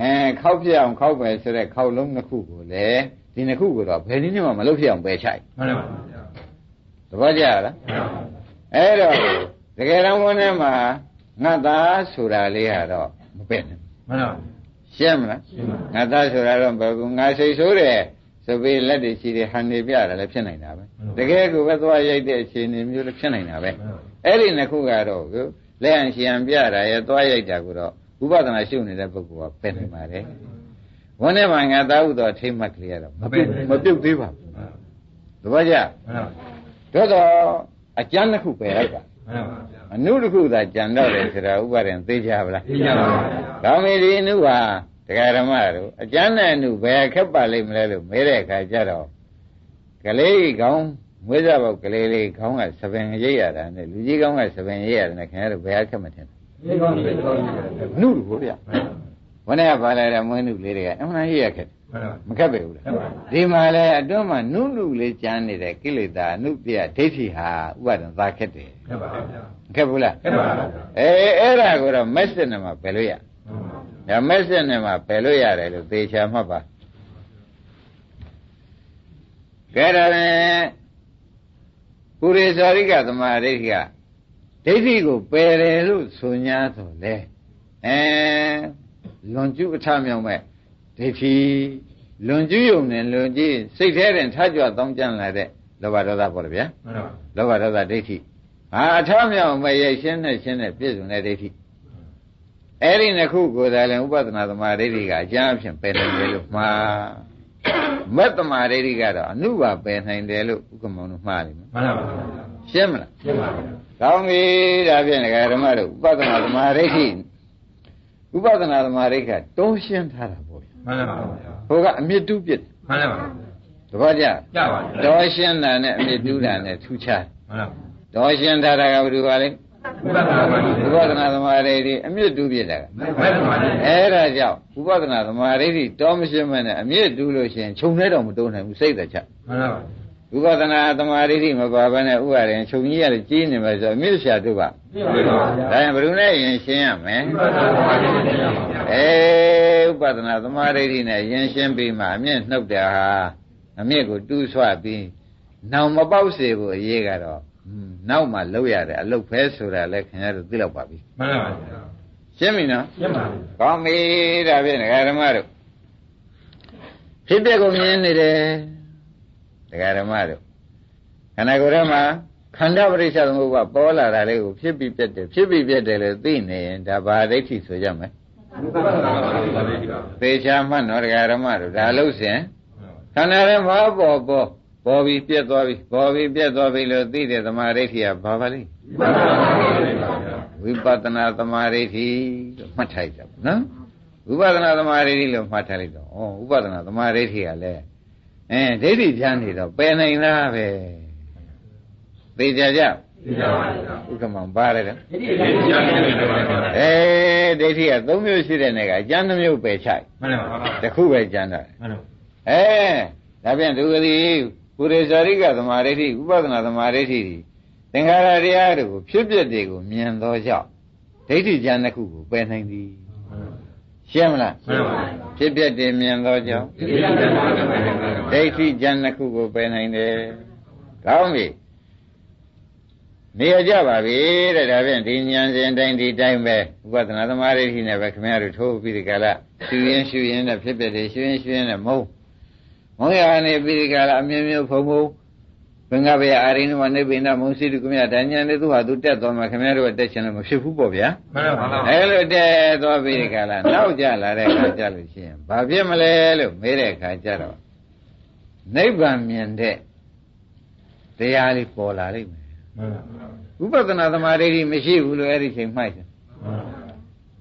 အဲခောက်ပြအောင်ခောက်ပဲဆိုတဲ့ခောက်လုံးနှစ်ခုကိုလေဒီနှစ်ခုကိုတော့ဘယ်နည်းနဲ့မှမလုပ်ဖြစ်အောင်ပယ်ချိုက်မှန်ပါဗျာသဘောကျလားအဲ့တော့ တကယ်တော့ဘုန်းထဲမှာငါသားဆိုတာလေးကတော့မပင့်ဘူးမှန်ပါရှင်းမလားငါသားဆိုတာတော့ဘယ်ကူငါစိတ်ဆိုးတယ်ဆိုပြီးလက်တွေရှိတယ်ဟန်နေပြတယ်လည်းဖြစ်နိုင်တာပဲတကယ်ကိုပဲသွားရိုက်တဲ့အခြေအနေမျိုးလည်းဖြစ်နိုင်တာပဲအဲ့ဒီနှစ်ခုကတော့ကိုလက်ဟန်ရှည်ဟန်ပြတာရဲ့သွားရိုက်တာကိုတော့ဥပဒနာရှုနေတဲ့ပုဂ္ဂိုလ်ကပယ်နိုင်ပါတယ်ဝန်းထဲမှာငါသားဥတော်ထိမ့်မှတ်ကလေးကတော့မပြုတ်မပြုတ်သေးပါဘူးသဘောကျမှန်ပါတို့တော့အကျမ်းတစ်ခုပယ်လိုက်တာမှန်ပါအနုတစ်ခုသာကြံတော့တယ်ဆိုတာဥပါဒံသိကြပါလားသိကြပါပါကောင်းပြီဒီအနုဟာတရားဓမ္မတို့အကျမ်းနဲ့အနုဘယ်ခက်ပါလိမ့်မလဲလို့မေးတဲ့အခါကျတော့ကလေးကောင်းမွေးစားပေါက်ကလေးလေးခေါင်းကသပင်ရိပ်ရတာနဲ့လူကြီးကောင်းကသပင်ရိပ်ရတယ်နဲ့ခင်ဗျားတို့ဘယ်အခက်မထင်ဒီကောင်းပြီကောင်းပြီဘူးနုလို့ဗျာဘုန်းကပါလာတဲ့မွေးနုလေးတွေကအမှန်ရိပ်ရခက်တယ် မှန်ပါမခက်ပဲဘူးလားဒီမှာလဲအတွန်းမှာနုနုလေးကြမ်းနေတဲ့ကိလေသာအနုပြဒိဋ္ဌိဟာဥပါဒံသာခက်တယ်မှန်ပါမခက်ဘူးလားမှန်ပါအဲအဲ့ဒါကိုတော့မက်စစ်နဲ့မှပယ်လို့ရဒါမက်စစ်နဲ့မှပယ်လို့ရတယ်လို့သေချာမှတ်ပါကဲဒါနဲ့ပုရိသရိကသမာဓိဋ္ဌိကဒိဋ္ဌိကိုပယ်တယ်လို့ဆို냐ဆိုလေအဲလွန်ကျူးအထမြောင်မဲ့ ဒိဋ္ဌိလွန်ကျူးယုံနဲ့လွန်ကျူးစိတ်แท้တဲ့ထကြွတောင်းကြမ်းလာတဲ့လောဘဒေါသပေါ့လေဗျာမှန်ပါလောဘဒေါသဒိဋ္ဌိဟာအထောက်မြောက်မဲ့ရိုက်ရှင်းနဲ့ရှင်းနဲ့ပြည့်စုံတဲ့ဒိဋ္ဌိအဲ့ဒီနှစ်ခုကိုယ်တိုင်လည်းဥပဒနာသမာဓိဋ္ဌိကအကျမ်းအဖြစ်ပယ်နိုင်တယ်လို့မှားမက်သမာဓိဋ္ဌိကတော့အနုပါပယ်နိုင်တယ်လို့ဥက္ကမောင်တို့မှားတယ်နော်မှန်ပါရှင်းမလားရှင်းပါကောင်းပြီဒါဖြင့်ဒကာဓမ္မတို့ဥပဒနာသမာဓိဋ္ဌိဥပဒနာသမာဓိဋ္ဌိကတိုးရှင်းထားတာပေါ့ဗျ မှန်ပါဟိုကအမြင့်တူးပြစ်မှန်ပါသဘောကျကြပါဒေါ်ရှင်းတာနဲ့အမြင့်တူးတာနဲ့ထူးခြားမှန်ပါဒေါ်ရှင်းထားတာကဘယ်သူပါလဲဥပဒနာပါဥပဒနာသမာဓိတွေအမြင့်တူးပြစ်တာကမှန်ပါအဲ့ဒါကြောင့်ဥပဒနာသမာဓိတွေတောမရှင်းမနဲ့အမြင့်တူးလို့ရှိရင်ခြုံထဲတော့မတိုးနိုင်ဘူးစိတ်သက်ချမှန်ပါ ဥပဒနာသမာဓိတွေမပါဘဲနဲ့ဥပါရင်ခြုံကြီးရလည်းကြီးနေမယ်ဆိုအမြင့်ရှာတို့ပါပြည့်ပါဗျာဒါရင်ဘယ်လိုနဲ့ရင်ရှင်းရမယ်ဥပဒနာပါရှင်းပါဗျာအေးဥပဒနာသမာဓိတွေနဲ့ရင်ရှင်းပြီးမှအမြင့်နှုတ်တာဟာအမြင့်ကိုတူးဆွပြီးနောင်မပေါက်စေဖို့အရေးကတော့ဟွန်းနောက်မှလောက်ရတယ်အလုတ်ဖဲဆိုတာလည်းခင်ဗျားတို့သိလောက်ပါပြီမှန်ပါဗျာရှင်းပြီနော်ရှင်းပါကောင်းပြီဒါဖြင့်ဒကာဓမ္မတို့ဖြစ်ပျက်ကိုမြင်နေတယ် ဒကာဓမ္မတို့ခန္ဓာကိုယ်ထဲမှာခန္ဓာပရိစ္ဆေသမုပ္ပါပေါ်လာတာလေးကိုဖြစ်ပြီးပြတ်တယ်ဖြစ်ပြီးပြတ်တယ်လို့သိနေရင်ဒါဘာဒိဋ္ဌိဆိုကြမယ်ဥပဒနာပါရှင်းပါဗျာသေချာမှတ်နော်ဒကာဓမ္မတို့ဒါလို့စဉ်ခန္ဓာထဲမှာပေါ်ပေါ်ပေါ်ပြီးပြတ်သွားပြီပေါ်ပြီးပြတ်သွားပြီလို့သိတဲ့သမာဓိဋ္ဌိကဘာပါလဲဥပဒနာပါရှင်းပါဗျာဝိပဿနာသမာဓိဋ္ဌိလို့မှတ်ထားလိုက်တာပေါ့နော်ဝိပဿနာသမာဓိဋ္ဌိလို့မှတ်ထားလိုက်တော့ဩဝိပဿနာသမာဓိဋ္ဌိကလည်း အဲဒိဋ္ဌိပြန်းနေတော့ပယ်နိုင်လားပဲသိကြကြသိကြပါဗျာဥက္ကမောင်ပါရတယ်နော်ဒီကြမ်းနေတယ်ပါဗျာအဲဒိဋ္ဌိက၃မျိုးရှိတဲ့နေကအကျမ်းတစ်မျိုးပယ်ချိုက်မှန်ပါတစ်ခုပဲကျမ်းတာမှန်ပါအဲဒါပြန်သူသည်ပုရိသရိကသမာဓိဋ္ဌိဥပဒနာသမာဓိဋ္ဌိသင်္ခါရတရားတို့ကိုဖြစ်ပျက်တွေကိုမြင်သောကြောင့်ဒိဋ္ဌိကျမ်းတစ်ခုကိုပယ်နိုင်သည် ရှင်းမလားမှန်ပါဖြစ်ပျက်တွေမြင်သောကြောင့်ဒီကြမ်းနေတယ်ပါဗျာဒိဋ္ဌိကျမ်းတစ်ခုကိုပယ်နိုင်တယ်ကောင်းပြီနေရကြပါပြီတဲ့ဒါဖြင့်ဒီဉာဏ်စဉ်တိုင်းဒီတိုင်းပဲဥပဒနာသမာဓိဋ္ဌိနဲ့ပဲခင်ဗျားတို့ထိုးပြီးဒီကလာရှူရင်ရှူရင်နဲ့ဖြစ်ပျက်တွေရှူရင်ရှူရင်နဲ့မဟုတ်မုံရကနေပြီးဒီကလာအမြင်မျိုးဖုံဖုံ ဘင်္ဂဗေအာရိနမနိဗ္ဗိနမုံစီတုကမြဒါညာနဲ့သူဟာသူတက်သွားမှခင်ဗျားတို့ကတက်ချင်လို့မဖြစ်ဘူးပေါ့ဗျာမှန်ပါအဲလိုတက်သွားပြီးဒီကလာနောက်ကြလာတဲ့အခါကြလို့ရှိရင်ဘာဖြစ်မလဲလို့မေးတဲ့အခါကျတော့နိဗ္ဗာန်မြင်တဲ့တရားလေးပေါ်လာလိမ့်မယ်မှန်ပါဥပဒနာသမာဓိဋ္ဌိမရှိဘူးလို့အဲ့ဒီချိန်မှိုက်တယ်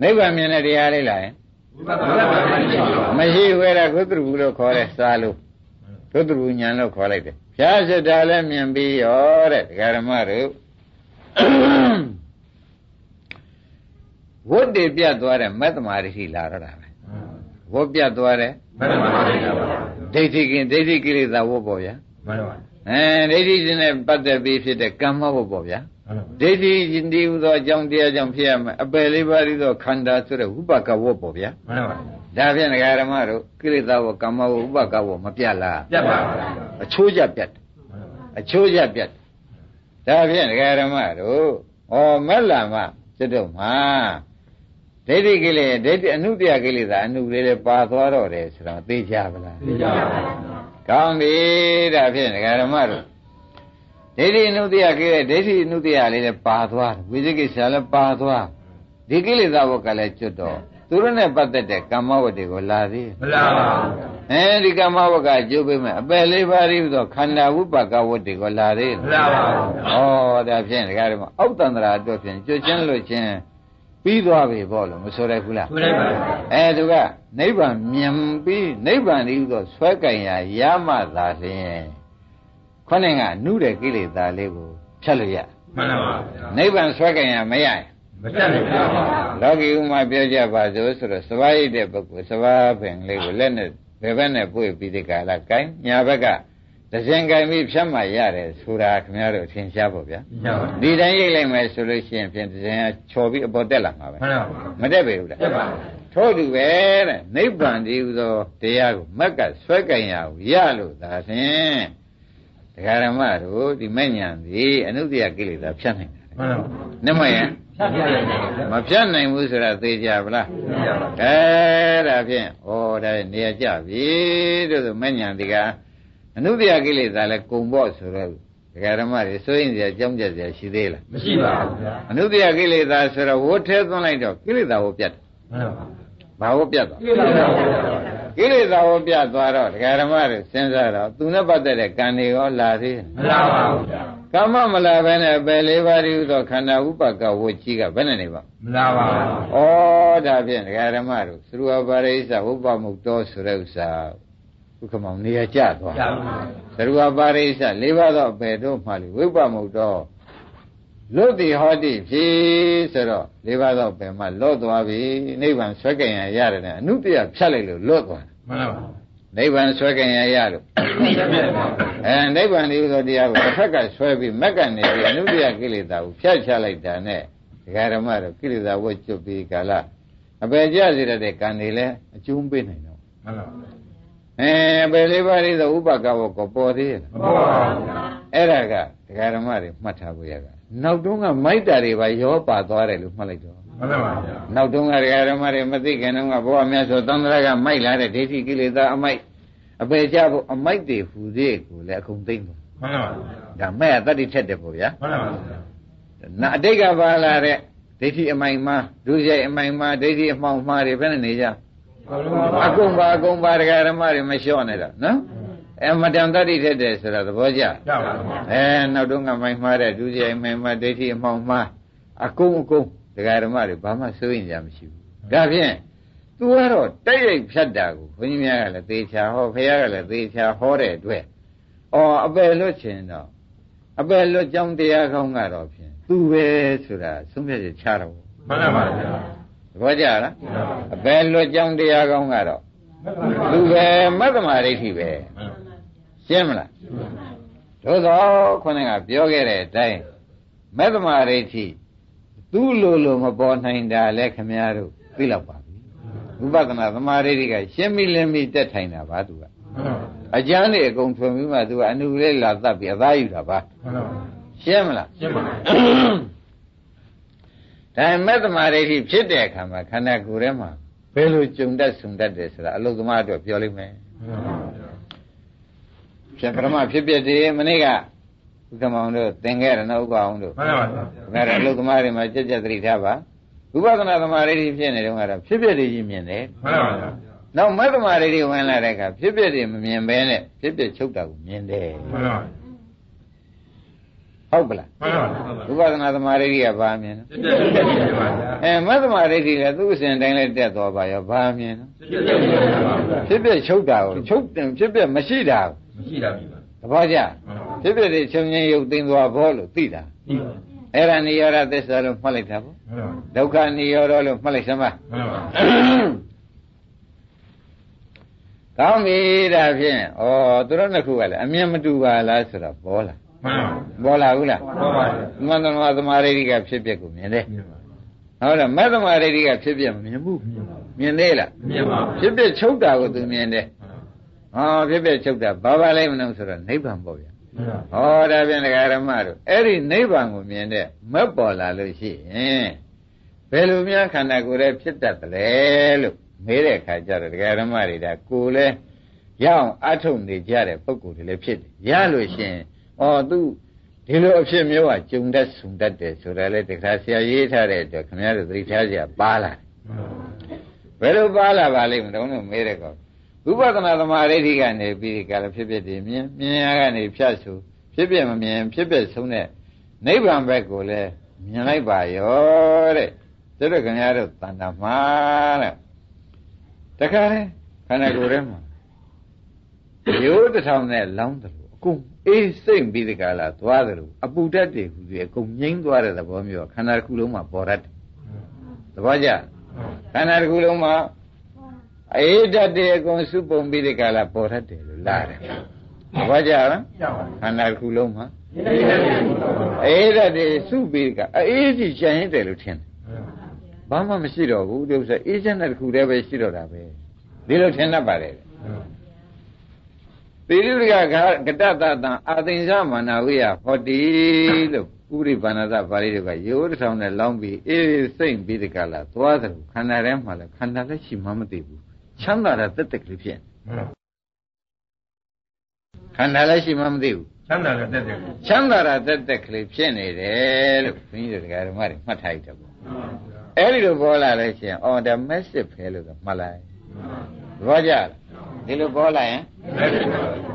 နိဗ္ဗာန်မြင်တဲ့တရားလေးလာရင်ဥပဒနာပါရှင်းပါမရှိဘူးအဲ့ဒါကုသရဘူးလို့ခေါ်တယ်စားလို့ကုသရဉာဏ်လို့ခေါ်လိုက်တယ် ဖြာစတာလည်းမြင်ပြီးရောတဲ့ဒကာရမတို့ဝတ်တေပြတ်သွားတဲ့မက်သမာဓိဋ္ဌိလာတော့တာပဲဝတ်ပြတ်သွားတဲ့မှန်ပါရှင်းပါဒိဋ္ဌိကင်ဒိဋ္ဌိကိလေသာဝတ်ပေါ့ဗျာမှန်ပါအဲဒိဋ္ဌိရှင်နဲ့ပတ်သက်ပြီးဖြစ်တဲ့ကမ္မဝတ်ပေါ့ဗျာဒိဋ္ဌိရှင်တည်ဟူသောအကြောင်းတရားကြောင့်ဖြစ်ရမယ်အပယ်လေးပါးဤသောခန္ဓာဆိုတဲ့ဝိပကဝတ်ပေါ့ဗျာမှန်ပါ ဒါဖြင့်ဒကာရမတို့ကိလေသာဝကမ္မဝဥပကဝမပြတ်လားပြတ်ပါအချိုးကြပြတ်တယ်အချိုးကြပြတ်တယ်ဒါဖြင့်ဒကာဓမ္မတို့ဩမက်လာမစိတ်တို့မှာဒိဋ္ဌိကိလေဒိဋ္ဌိအနုတ္တယကိလေသာအနုလေးလေးပါသွားတော့တယ်ဆိုတော့သိကြပါလားသိကြပါဘူးကောင်းပြီဒါဖြင့်ဒကာဓမ္မတို့ဒိဋ္ဌိအနုတ္တယကိလေဒိဋ္ဌိအနုတ္တယလေးလည်းပါသွားတယ်ဝိသိကိစ္စလည်းပါသွားဒီကိလေသာဘုတ်ကလည်းကျွတ်တော့ သူတို့နဲ့ပတ်သက်တဲ့ကမ္မဝတ္တွေကိုလာသေးတယ်မလားပါဘူးအဲဒီကမ္မဝတ်ကအကျိုးပေးမယ်အပယ်လေးပါးပြီးတော့ခန္ဓာဝိပါကဝတ်တွေကိုလာသေးမတယ်လားပါဘူးဩဒါဖြင့်ဒကာဓမ္မအောက်တန္တရာအတွက်ဖြင့်ကျွတ်ချင်းလွတ်ချင်းပြီးသွားပြီပေါ့လို့မဆိုရဘူးလားဆိုလိုက်ပါဘူးအဲသူကနိဗ္ဗာန်မြင်ပြီးနိဗ္ဗာန်ဤသို့ဆွဲကင်ရာရမှသာလျှင်ခொနဲ့ကနုတဲ့ကိလေသာလေးကိုဖြတ်လို့ရမှန်ပါပါနိဗ္ဗာန်ဆွဲကင်ရာမရရင် မတတ်နိုင်ပါဘူးလောကီဥမာပြောကြပါစို့ဆိုတော့စဘာရိတ်တဲ့ပုဂ္ဂိုလ်စဘာပင်လေးကိုလက်နဲ့ဘယ်ဘက်နဲ့ပွေပြီးဒီကလာကိုင်းညာဘက်ကဒဇင်ကိုင်းပြီးဖြတ်မှရတယ်ဆိုတာခင်ဗျားတို့ထင်ရှားပေါ့ဗျာညပါဒီတိုင်းရိတ်လိုက်မယ်ဆိုလို့ရှိရင်ဖြင့်ဒဇင်ကချော်ပြီးအပေါ်တက်လာမှာပဲမှန်ပါပါမတက်ပေဘူးလားတက်ပါထို့တူပဲတဲ့နိဗ္ဗာန်တည်းဟူသောတရားကိုမက်ကဆွဲကင်ရကိုရလို့သာဖြင့်ဒကာရမတို့ဒီမဲ့ညာသည်အနုတ္တယကိလေသာဖြတ်နိုင်တယ်မှန်ပါနမယံ ဖြတ်ပြရတယ်မဖြတ်နိုင်ဘူးဆိုတာသိကြဗလားညပါအဲဒါဖြင့်ဩဒါနေရာကြပြီတို့ဆိုမဲ့ညာဒီကအနုတ္တယကိလေသာလဲကုံပေါ့ဆိုတော့ဒကာရမတွေစိုးရင်စရာကြောင်းကြစရာရှိသေးလားမရှိပါဘူးဗျာအနုတ္တယကိလေသာဆိုတော့ဝိုးထဲသွန်းလိုက်တော့ကိလေသာကိုပြတ်တယ်မှန်ပါဘာကိုပြတ်သွားပြည့်စုံပါဘူးကိလေသာကိုပြတ်သွားတော့ဒကာဓမ္မတွေစဉ်းစားတော့သူနဲ့ပတ်သက်တဲ့ကံတွေရောလာသေးတယ်မလားပါဘူးဗျာ ကမ္မမလာဘဲနဲ့ပယ်လေးပါးတည်းသောခန္ဓာဥပကဝကြီးကဘယ်နဲ့နေပါမလားပါဘူးဩဒါဖြင့်ဒကာဓမ္မတို့သရဝပါရိစ္ဆဝုပ္ပမုတ်တောဆိုတဲ့ဥစ္စာဥက္ကမောင်နေရာကျသွားကြာပါသရဝပါရိစ္ဆလေးပါးသောအပယ်တို့မှလေဝိပ္ပမုတ်တောလွတ်တိဟောတိဖြစ်ဆိုတော့လေးပါးသောအပယ်မှလွတ်သွားပြီနိဗ္ဗာန်ဆွဲကြင်ရရတယ်နဲ့အနုတ္တယဖြတ်လိုက်လို့လွတ်သွားတယ်မှန်ပါပါ နိဗ္ဗာန်ဆွဲကြင်ရရလို့ဖြတ်ပြရတယ်အဲနိဗ္ဗာန်ဒီဥသောတရားကိုတစ်ဖက်ကဆွဲပြီးမက်ကနေပြီးအနုတ္တယကိလေသာကိုဖျက်ချလိုက်တာနဲ့ဒကာရမတို့ကိလေသာဝတ်ကျွတ်ပြီးကာလအပေကြစေတဲ့ကံတွေလည်းအကျုံးပေးနိုင်တော့မှန်ပါအဲအပေလေးပါးလေးသောဥပကဝတ်ကိုပေါ်သေးရဲ့လားမပေါ်ပါဘူးဗျာအဲ့ဒါကဒကာရမတွေမှတ်ထားဖို့ရကနောက်တုန်းကမိုက်တာတွေပါရောပါသွားတယ်လို့မှတ်လိုက်တော့ မှန်ပါပါဗျာနောက်တုန်းကဒကာရမတွေမသိခင်တုန်းကဘဝမြတ်စွာသံဃာကမိုက်လာတဲ့ဒိဋ္ဌိကိလေသာအမိုက်အပေကြဖို့အမိုက်တွေဟူသေးကိုလည်းအကုန်သိမ့်သွားမှန်ပါပါဒါမဲ့အတ္တိထက်တယ်ပေါ့ဗျာမှန်ပါပါနာအတိတ်ကပါလာတဲ့ဒိဋ္ဌိအမိုင်မှာဒုစရိုက်အမိုင်မှာဒိဋ္ဌိအမှောင်မှာတွေဘယ်နဲ့နေကြအကုန်ပါအကုန်ပါဒကာရမတွေမလျှော့နေတာနော်အမတန်တတ္တိထက်တယ်ဆိုတာသဘောကျကြာပါပါအဲနောက်တော့ကမိုင်မှာတဲ့ဒုစရိုက်မိုင်မှာဒိဋ္ဌိအမှောင်မှာအကုန်အကုန် ဒကာရမတွေဘာမှစိုးရင်ကြမရှိဘူးဒါဖြင့်သူကတော့တိုက်ရိုက်ဖြတ်တာကိုဘုန်းကြီးများကလည်းသေချာဟောဖခင်ကလည်းသေချာဟောတဲ့အတွက်အော်အပယ်လွတ်ခြင်းတော့အပယ်လွတ်ကြောင်းတရားကောင်းကတော့ဖြင့်သူပဲဆိုတာသုံးဖြတ်ချက်ချတော့မှန်ပါပါဗျာသဘောကျလားအပယ်လွတ်ကြောင်းတရားကောင်းကတော့သူပဲမတ္တမာဒိဋ္ဌိပဲရှင်းမလားသို့သောခုနကပြောခဲ့တဲ့အတိုင်းမတ္တမာဒိဋ္ဌိ သူ့လိုလိုမပေါ်နိုင်တာလဲခမည်းတော်သိလောက်ပါပြီဥပဒနာသမာဓိဋ္ဌိကရှင်းမိလင်းမိတက်ထိုင်တာပါသူကအကျမ်းတွေအကုန်ထွင်ပြီးမှသူကအနုလေးလာတတ်ပြီးအသားယူတာပါမှန်ပါပါရှင်းမလားရှင်းပါပါဒါပေမဲ့သမာဓိဋ္ဌိဖြစ်တဲ့အခါမှာခန္ဓာကိုယ်ထဲမှာဘယ်လိုကြုံတတ်ဆုံတတ်တယ်ဆိုတာအလုသမားအတွက်ပြောလိမ့်မယ်ဖြစ်ပရမဖြစ်ဖြစ်တည်းမနေ့က ဥက္ကမောင်တို့သင်ခဲ့ရနော်ဥက္ကအောင်တို့မှန်ပါပါငါတို့အလုသမားတွေမှာကြက်ကြက်သတိထားပါဝိပဿနာသမာဓိဋ္ဌိဖြစ်နေတော့ကတော့ဖြစ်ဖြစ်တည်းကြီးမြင်တယ်မှန်ပါပါနောက်မသမာဓိဋ္ဌိဝင်လာတဲ့အခါဖြစ်ဖြစ်တည်းမမြင်ဘဲနဲ့ဖြစ်ဖြစ်ချုပ်တာကိုမြင်တယ်မှန်ပါပါဟုတ်ပလားမှန်ပါပါဝိပဿနာသမာဓိဋ္ဌိကဘာမြင်လဲစစ်စစ်စစ်စစ်ပါဗျာအဲမသမာဓိဋ္ဌိလည်းသူ့အစဉ်တိုင်းလည်းတက်သွားပါရောဘာမြင်လဲစစ်စစ်စစ်ပါဗျာဖြစ်ဖြစ်ချုပ်တာကိုချုပ်တယ်ဖြစ်ဖြစ်မရှိတာကိုမရှိတာပြီပါသဘောကျမှန်ပါပါ ဖြစ်ဖြစ်တွေချုပ်ငင်းရုပ်သိမ်းသွားဘောလို့သိတာဒီပါအဲ့ဒါနိရောဓသစ္စာလို့မှတ်လိုက်တာပေါ့မှန်ပါပါဒုက္ခနိရောဓလို့မှတ်လိုက်စမ်းပါမှန်ပါပါကောင်းပြီဒါဖြင့်ဩသူတို့နှစ်ခုကလည်းအမြင်မတူပါလားဆိုတော့ပေါ်လာမှန်ပါပေါ်လာဘူးလားပေါ်ပါဗျာမန္တမသမာဓိဋ္ဌိကဖြစ်ဖြစ်ကိုမြင်တယ်မြင်ပါဟုတ်လားမသမာဓိဋ္ဌိကဖြစ်ဖြစ်မမြင်ဘူးမြင်ပါမြင်သေးလားမြင်ပါဖြစ်ဖြစ်ချုပ်တာကိုသူမြင်တယ်ဟောဖြစ်ဖြစ်ချုပ်တာဘာပါလိမ့်မလို့ဆိုတော့နိဗ္ဗာန်ပေါ့ဗျာမ ဟောဒါဖြင့်ဒကာရမတို့အဲ့ဒီနိဗ္ဗာန်ကိုမြင်တဲ့မက်ပေါ်လာလို့ရှိရင်ဘယ်လိုများခန္ဓာကိုယ်ရဲ့ဖြစ်တတ်တယ်လဲလို့မေးတဲ့အခါကျတော့ဒကာရမတွေဒါကိုယ်လဲရအောင်အထုတ်နေကြတဲ့ပုံကိုယ်တွေလည်းဖြစ်တယ်ရလို့ရှိရင်ဩသူဒီလိုအဖြစ်မျိုးကကြုံတတ်ဆုံတတ်တယ်ဆိုတာလေတခါဆရာရေးထားတဲ့အတွက်ခင်ဗျားတို့သတိထားကြပါလာဘယ်လိုပါလာပါလိမ့်မလို့တော့မေးတဲ့ကော ဝိပဿနာသမာဓိဋ္ဌိကနေပြီးဒီကလည်းဖြစ်ဖြစ်ဒီမြင်မြင်ရကနေဖြတ်ဆိုဖြစ်ဖြစ်မမြင်ဖြစ်ဖြစ်ဆုံးတဲ့နိဗ္ဗာန်ဘက်ကိုလည်းမြင်လိုက်ပါရောတဲ့သူတို့ခင်ဗျားတို့တဏ္ဍာမှာတဲ့တခါလေခန္ဓာကိုယ်ထဲမှာရိုးတစ်ထောင်နဲ့လောင်းတယ်လို့အကုန်အေးစိတ်ပြီးဒီကလာသွားတယ်လို့အပူဓာတ်တွေဟူပြီးအကုန်ငြိမ့်သွားတဲ့သဘောမျိုးခန္ဓာတစ်ခုလုံးမှာပေါ်တတ်တယ်သဘောကျခန္ဓာတစ်ခုလုံးမှာ အေးဓာတ်တွေအကုန်စုပုံပြီးဒီကလာပေါ်တတ်တယ်လို့လာတယ်သဘောကျလားခန္ဓာတစ်ခုလုံးမှာအေးဓာတ်တွေစုပြီးကအေးကြီးချန်ရင်တယ်လို့ထင်တယ်ဘာမှမရှိတော့ဘူးဒီဥစ္စာအေးချမ်းတဲ့တစ်ခုတည်းပဲရှိတော့တာပဲဒီလိုထင်တတ်ပါတယ်ပိရိကကတတတံအာသင်္ဇမာနာဝိယဟောတိလို့ဥရိပါဏသပါဠိတွေကရိုးတစ်ထောင်နဲ့လောင်းပြီးအေးစိမ့်ပြီးဒီကလာသွားတယ်ခန္ဓာထဲမှာလည်းခန္ဓာလည်းရှိမှမသိဘူး ချမ်းသာတဲ့တက်တက်ကလေးဖြစ်ခန္ဓာလည်းရှိမှမသိဘူးချမ်းသာတဲ့တက်တယ်ချမ်းသာတာတက်တက်ကလေးဖြစ်နေတယ်လို့ဘုန်းကြီးတို့ဓမ္မတွေမှတ်ထားရတယ်ပေါ့အဲ့ဒီလိုပေါ်လာလို့ရှိရင်အော်ဒါ message ပဲလို့ဆိုမှတ်လိုက်သဘောကျလားဒီလိုပေါ်လာရင်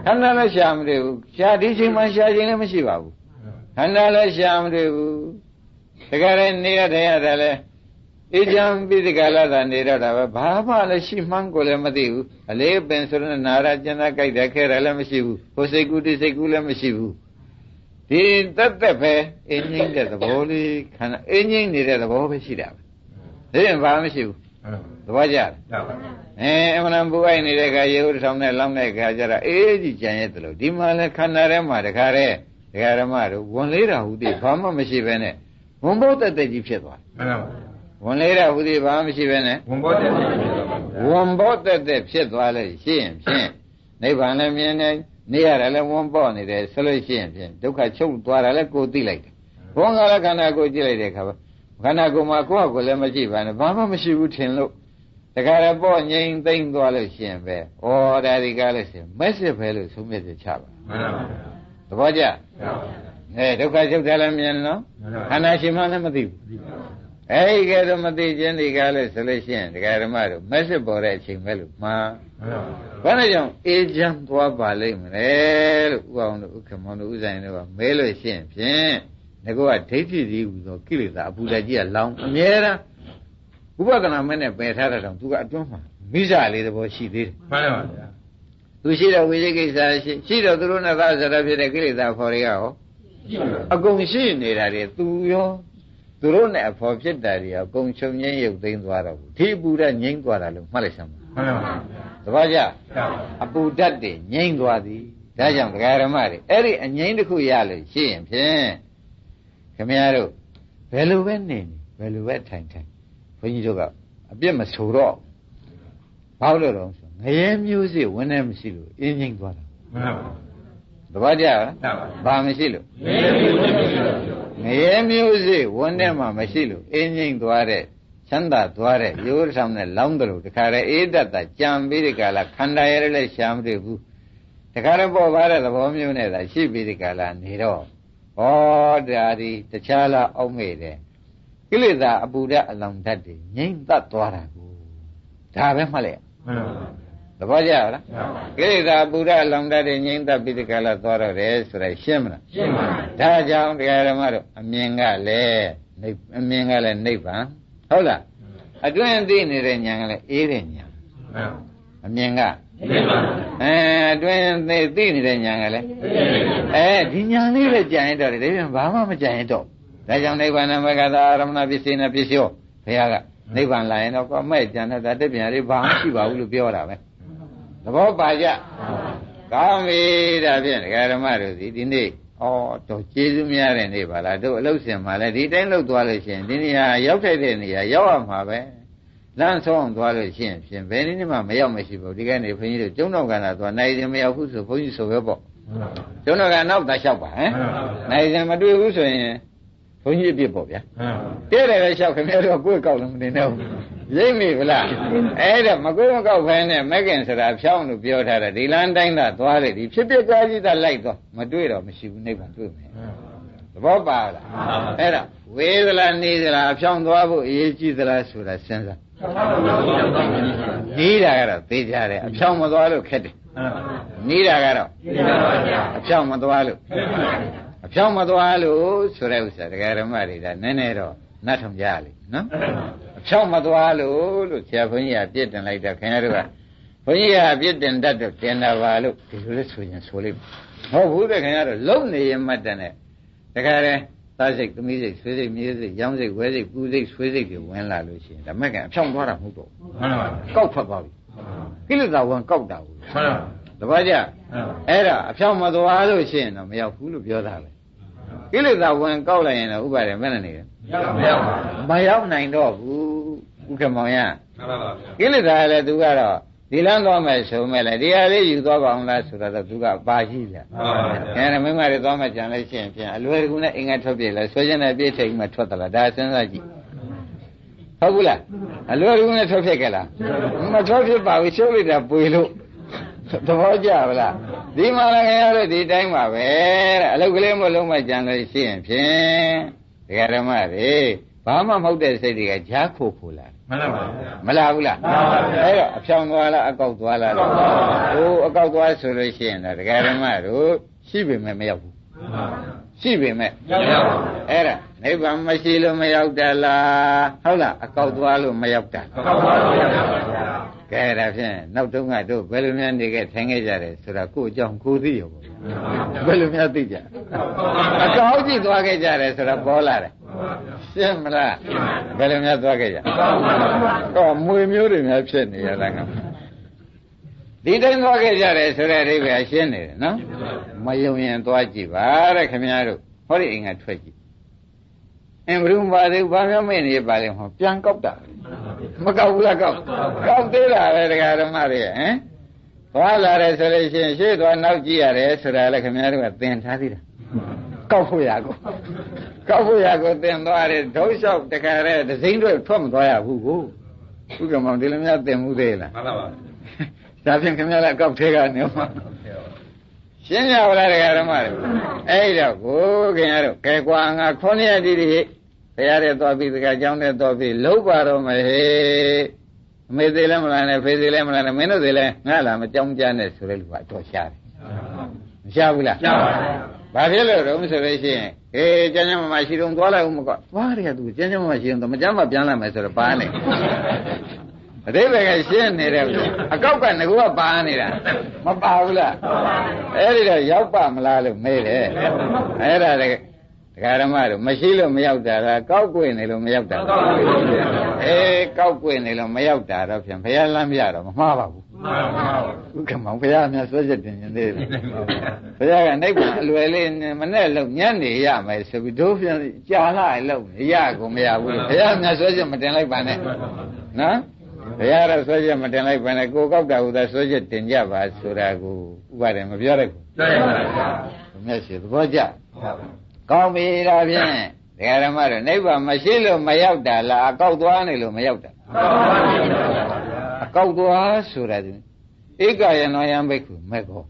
ခန္ဓာလည်းရှာမတွေ့ဘူးရှာဒီချိန်မှရှာခြင်းလည်းမရှိပါဘူးခန္ဓာလည်းရှာမတွေ့ဘူးတကယ်လည်းနေရတဲ့ရတယ်လည်း အေးချမ်းပြီးဒီကလာတာနေတော့တာပဲဘာမှလည်းရှိမှန်းကိုလည်းမသိဘူးအလေးပင်ဆိုတဲ့နာရကျန်တာကြိုက်တယ်ခဲတယ်လည်းမရှိဘူးဟိုစိတ်ကူးဒီစိတ်ကူးလည်းမရှိဘူးဒီတက်တက်ပဲအင်းငိမ့်တဲ့သဘောလေးခန္ဓာအင်းငိမ့်နေတဲ့သဘောပဲရှိတာပဲဒါရင်ဘာမှမရှိဘူးသဘောကျလားဒါပါအဲအမှန်တန်ပူအိုက်နေတဲ့ခါရေဦးထောင်နဲ့လောင်းတဲ့ခါကျတော့အေးကြီးကြံရဲ့တလို့ဒီမှာလဲခန္ဓာထဲမှာတခါတည်းဒကာရမတို့ဝင်လေးတာဟူသည်ဘာမှမရှိပဲနဲ့ဝန်ဘုတ်တက်တက်ကြီးဖြစ်သွားမှန်ပါပါ ဝင်လေးတာဟူသည်ဘာမှမရှိပဲနဲ့ဝန်ဘောတက်တယ်ဖြစ်သွားပါဗျာဝန်ဘောတက်တက်ဖြစ်သွားလို့ရှိရင်ဖြင့်နိဗ္ဗာန်လည်းမြင်နေနေရတယ်လည်းဝန်ဘောနေတယ်ဆိုလို့ရှိရင်ဖြင့်ဒုက္ခချုပ်သွားတာလည်းကိုယ်သိလိုက်တယ်ဘုံကလည်းခန္ဓာကိုယ်ကြည့်လိုက်တဲ့အခါခန္ဓာကိုယ်မှာကိုယ့်ဟာကိုယ်လည်းမရှိပါနဲ့ဘာမှမရှိဘူးထင်လို့တခါရပေါ့ငြိမ်သိမ့်သွားလို့ရှင်ပဲဩဒါဒီကားလို့ရှင်မက်စစ်ပဲလို့သုံးမြတ်ချပါမှန်ပါပါသဘောကျဒါပါအဲဒုက္ခချုပ်တယ်လည်းမြင်နော်ခန္ဓာရှင်မှလည်းမသိဘူး အဲဒီကဲတော့မသိခြင်းဒီကားလို့ဆိုလို့ရှိရင်ဒကာဓမ္မတို့မက်စစ်ပေါ်တဲ့အချိန်ပဲလို့မှားမှန်ပါပါဘာလို့ကြောင့်အေးချမ်းသွားပါလိမ့်မလဲလို့ဥအောင်တို့ဥက္ကမောင်တို့ဥဆိုင်တို့ကမဲလို့ရှိရင်ဖြင့်ငါကဒိဋ္ဌိကြီးဟူသောကိလေသာအပူဓာတ်ကြီးကလောင်းအမြဲတမ်းဥပဒနာမဲနဲ့ပယ်ထားတဲ့တောင်သူကအတွန်းမှာမိစ္ဆာလေးသဘောရှိသေးတယ်မှန်ပါဗျာသူရှိတော့ဝိသိကိစ္စရှိရှိတော့သူတို့နဲ့သာဇရဖြစ်တဲ့ကိလေသာဖော်တွေကဟောအကုန်ရှိနေတာတွေသူရော သူတို့နဲ့အဖော်ဖြစ်တာတွေအကုန်ချုပ်ငင်းရုပ်သိမ်းသွားတော့ဘူးဒီအပူဓာတ်ငြိမ်းသွားတာလို့မှတ်လိုက်စမ်းပါမှန်ပါပါသဘောကျဒါပါအပူဓာတ်တွေငြိမ်းသွားသည်ဒါကြောင့်ဒကာရမတွေအဲ့ဒီအငြိမ်းတစ်ခုရလို့ရှိရင်ဖြင့်ခမည်းတော်ဘယ်လိုပဲနေနေဘယ်လိုပဲထိုင်ထိုင်ဘုန်းကြီးတို့ကအပြစ်မဆိုတော့ဘာလို့လဲတော့ဆိုငရဲမျိုးစေ့ဝင်နေမရှိလို့အင်းငြိမ်းသွားတာမှန်ပါပါသဘောကျလားဒါပါဘာမရှိလို့မင်းမျိုးတက်ဖြစ်သွားပြီ ငရဲမျိုးစေ့ဝင်နေမှမရှိလို့အင်းငြိမ်းသွားတဲ့ချမ်းသာသွားတဲ့ရိုးဆောင်နဲ့လောင်းတယ်လို့တခါတည်းအေးတတ်တာကြံပြီးဒီကလာခန္ဓာရည်လည်းရှာမတွေ့ဘူးတခါတည်းပေါ်ပါတဲ့သဘောမျိုးနဲ့သာရှိပြီးဒီကလာနေတော့ဩဒါဒီတခြားလားအောက်မေ့တယ်ကိလေသာအပူဓာတ်အလောင်ဓာတ်တွေငြိမ့်သက်သွားတာကိုဒါပဲမှတ်လိုက်မှန်ပါပါ သဘောကျလားဒါပါကိလေသာပူရအလောင်တတ်တဲ့ငြိမ့်သက်ပြီးဒီကလာသွားတော့တယ်ဆိုရရှင်းမလားရှင်းပါဒါကြောင့်တရားဓမ္မတို့အမြင်ကလည်းနိဗ္ဗအမြင်ကလည်းနိဗ္ဗာန်ဟုတ်လားအတွင်းသိနေတဲ့ဉာဏ်ကလည်းအေးတဲ့ဉာဏ်မှန်အမြင်ကရှင်းပါအဲအတွင်းသိသိနေတဲ့ဉာဏ်ကလည်းအဲဒီဉာဏ်လေးပဲကြံရတော့တယ်ဒါပြန်ဘာမှမကြံရတော့ဒါကြောင့်နိဗ္ဗာန်မကသာအာရမဏပစ္စေနပစ္စယောဘုရားကနိဗ္ဗာန်လာရင်တော့ကောမဲ့ကြံတဲ့တက်ပြန်လေးဘာမှမရှိပါဘူးလို့ပြောတာပဲ သဘောပါကြကောင်းပြီဒါဖြင့်ဒကာဓမ္မတို့ဒီဒီနေ့ဩတော့ကျေးဇူးများတဲ့နေ့ပါလားတို့အလုတ်စင်မှာလဲဒီတိုင်းလှုပ်သွားလို့ရှိရင်ဒီနေရာရောက်ထိုက်တဲ့နေရာရောက်ရမှာပဲလမ်းဆုံးသွားလို့ရှိရင်ဖြင့်ဘယ်နည်းမှမရောက်မရှိဘူးဒီကနေ့ဘုန်းကြီးတို့ကျုံတော်ကန္တာသွားနိုင်ရင်မရောက်ဘူးဆိုဘုန်းကြီးဆိုပဲပေါ့ကျွန်းတော်ကနောက်သာလျှောက်ပါဟမ်နိုင်စင်မတွေ့ဘူးဆိုရင် ဘုန်းကြီးအပြစ်ပေါ့ဗျာတဲ့တယ်လည်းလျှောက်ခင်ဗျားတို့ကိုယ်ကောက်လို့မနေတော့ဘူးရိပ်မိဗလားအဲ့ဒါမကိုယ်မကောက်ဖဲနဲ့မက်ကင်ဆိုတာဖြောင်းလို့ပြောထားတယ်ဒီလမ်းတိုင်းသာသွားတယ်ဒီဖြစ်ဖြစ်ကြားကြီးသာလိုက်တော့မတွေ့တော့မရှိဘူးနိဗ္ဗာန်တွေ့မယ်သဘောပါလားအဲ့ဒါဝေသလားနေသလားအဖြောင်းသွားဖို့အရေးကြီးသလားဆိုတာစဉ်းစားနေတာကတော့သိကြတယ်အဖြောင်းမသွားလို့ခက်တယ်နေတာကတော့အဖြောင်းမသွားလို့ အဖြောင်းမသွားလို့ဆိုတဲ့ဥစ္စာတရားဓမ္မတွေဒါနည်းနည်းတော့နတ်ထုံကြလိမ့်နော်အဖြောင်းမသွားလို့လို့ဆရာဘုန်းကြီးကပြစ်တင်လိုက်တော့ခင်ဗျားတို့ကဘုန်းကြီးကပြစ်တင်တတ်တော့တင်တာပါလို့ဒီလိုလဲဆိုရင်ဆိုလိမ့်မယ်ဟုတ်ဘူးတဲ့ခင်ဗျားတို့လုံနေရင်မှတ်တယ်နဲ့တခါတည်းသားစိတ်သမီးစိတ်ဆွေးစိတ်မြေးစိတ်ရောင်းစိတ်ဝဲစိတ်ပူစိတ်ဆွေးစိတ်တွေဝင်လာလို့ရှိရင်ဒါမဲ့ကအဖြောင်းသွားတာမဟုတ်တော့ဘူးမှန်ပါပါကောက်ထွက်သွားပြီကိလေသာဝင်ကောက်တာဘူးမှန်ပါတပည့်ကြအဲ့ဒါအဖြောင်းမသွားလို့ရှိရင်တော့မရောက်ဘူးလို့ပြောတာပဲ ကိလေသာဝင်ကောက်လိုက်ရင်တော့ဥပါဒေမဲ့နေတယ်မရောက်ပါမရောက်နိုင်တော့ဘူးဥက္ကမောင်ရမှန်ပါပါကိလေသာလည်းသူကတော့ဒီလမ်းသွားမယ်ဆိုမဲ့လေဒီဟာလေးယူသွားပါအောင်လားဆိုတော့သူကပါရှိတယ်မှန်ပါပါအဲ့ဒါမိမတွေသွားမှကြံလို့ရှိရင်ဖြင့်အလွယ်တကူနဲ့အင်္ဂါထွက်ပြေးလဲဆွဲခြင်းနဲ့ပြေးထိတ်မှထွက်သလားဒါစဉ်းစားကြည့်ဟုတ်ဘူးလားအလွယ်တကူနဲ့ထွက်ဖြစ်ကြလားမထွက်ဖြစ်ပါဘူးရှုပ်လိုက်တာပွေလို့ သဘောကျပါလားဒီမှာလည်းခင်ဗျားတို့ဒီတိုင်းပါပဲတဲ့အလုတ်ကလေးမလုံးမှကြံလို့ရှိရင်ဖြင့်ဒကာဓမ္မတွေဘာမှမဟုတ်တဲ့စိတ်တွေကဂျားခိုခိုလာမှန်ပါပါမလားဘူးလားအဲ့တော့အဖြောင်သွားလားအကောက်သွားလားလို့ဟိုအကောက်သွားဆိုလို့ရှိရင်တော့ဒကာဓမ္မတို့ရှိပေမဲ့မရောက်ဘူးရှိပေမဲ့ရောက်ပါအဲ့ဒါ နိဗ္ဗာန်မရှိလို့မရောက်တာလားဟုတ်လားအကောက်သွားလို့မရောက်တာကောက်ပါပါဗျာကဲဒါဖြင့်နောက်တုန်းကတို့ဘယ်လိုများနေခဲ့ထိုင်ခဲ့ကြတယ်ဆိုတာကိုယ့်အကြောင်းကိုယ်သိရောပေါ့ဘယ်လိုများသိကြအကောက်ကြည့်သွားခဲ့ကြတယ်ဆိုတာပေါ်လာတယ်ရှင်းမလားဘယ်လိုများသွားခဲ့ကြတော့မွေမျိုးတွေများဖြစ်နေရလားကဒီတိုင်းသွားခဲ့ကြတယ်ဆိုတဲ့အဓိပ္ပာယ်ရှင်းနေတယ်နော်မယုံရင်သွားကြည့်ပါတဲ့ခင်ဗျားတို့ဟောဒီအိမ်ကထွက်ကြည့် အင်းဘုရုံပါသေးဘာမှမနေပါလေဟောပြန်ကောက်တာမကောက်ဘူးလားကောက်ကောက်သေးတာပဲတရားဓမ္မတွေဟမ်သွားလာတယ်ဆိုလို့ရှိရင်ရှေ့သွားနောက်ကြည့်ရတယ်ဆိုတာလည်းခင်ဗျားတို့ကသင်ထားသေးတာကောက်ဖို့ရကိုကောက်ဖို့ရကိုသင်သွားတယ်ဒုလျှောက်တခါတည်းဒစိမ့်တွေထွက်မသွားရဘူးကိုဥက္ကမောင်ဒီလိုများသင်မှုသေးလားမှန်ပါပါဒါဖြင့်ခင်ဗျားလည်းကောက်သေးကနေမှာ ရှင်းကြပါလားတရားဓမ္မတွေအဲ့တော့ကိုခင်ဗျားတို့ကဲကွာငါခေါင်းရည်တည်းတည်းဘုရားတဲ့သွားပြီးတခါကြောင်းတဲ့သွားပြီးလုံးပါတော့မယ်ဟေးအမေသေးလည်းမလားနဲ့ဖေသေးလည်းမလားနဲ့မင်းတို့သေးလည်းငါလာမကြောင်းကြနဲ့ဆိုတဲ့လူကတော့ရှားတယ်မရှားဘူးလားရှားပါဗျာဘာဖြစ်လို့တော့ဆိုလို့ရှိရင်ဟေးကျန်းကျန်းမမရှိတော့သွားလိုက်ဦးမကွာသွားတယ်ကသူကျန်းကျန်းမမရှိတော့မကျန်းမပြန်လာမယ်ဆိုတော့ပါနေ အတိပ္ပယ်ကရှင်းနေတယ်အကောက်ကငကူကပါနေတာမပါဘူးလားအဲ့ဒီတော့ရောက်ပါမလားလို့မေးတယ်အဲ့ဒါလေဒကာရမတို့မရှိလို့မရောက်တာကကောက်ကွေ့နေလို့မရောက်တာအေးကောက်ကွေ့နေလို့မရောက်တာတော့ဖြင့်ဘုရားလမ်းပြတော့မမှားပါဘူးမှန်ပါပါဥက္ကမောင်ဘုရားများဆွဲချက်တင်နေသေးတယ်ဘုရားကနိဗ္ဗာန်အလွယ်လေးနဲ့မနဲ့လုံးညနေရမယ်ဆိုပြီးတို့ပြန်ကြာလာလုံးရကုန်မရဘူးလို့ဘုရားများဆွဲချက်မတင်လိုက်ပါနဲ့နော် ဘုရားတော့ဆွဲချက်မတင်လိုက်ပါနဲ့ကိုကောက်တာဟူသာဆွဲချက်တင်ကြပါဆိုတာကိုဥပါဒေမပြောရဘူးပြောရပါဗျာဘုရားရှိသဘောကျကောင်းပြီဒါဖြင့်ဒကာရမတို့နိဗ္ဗာန်မရှိလို့မရောက်တာလားအကောက်သွားနေလို့မရောက်တာမှန်ပါပါဗျာအကောက်သွားဆိုတာဒီဧကယနောယံဘိက္ခုမေခော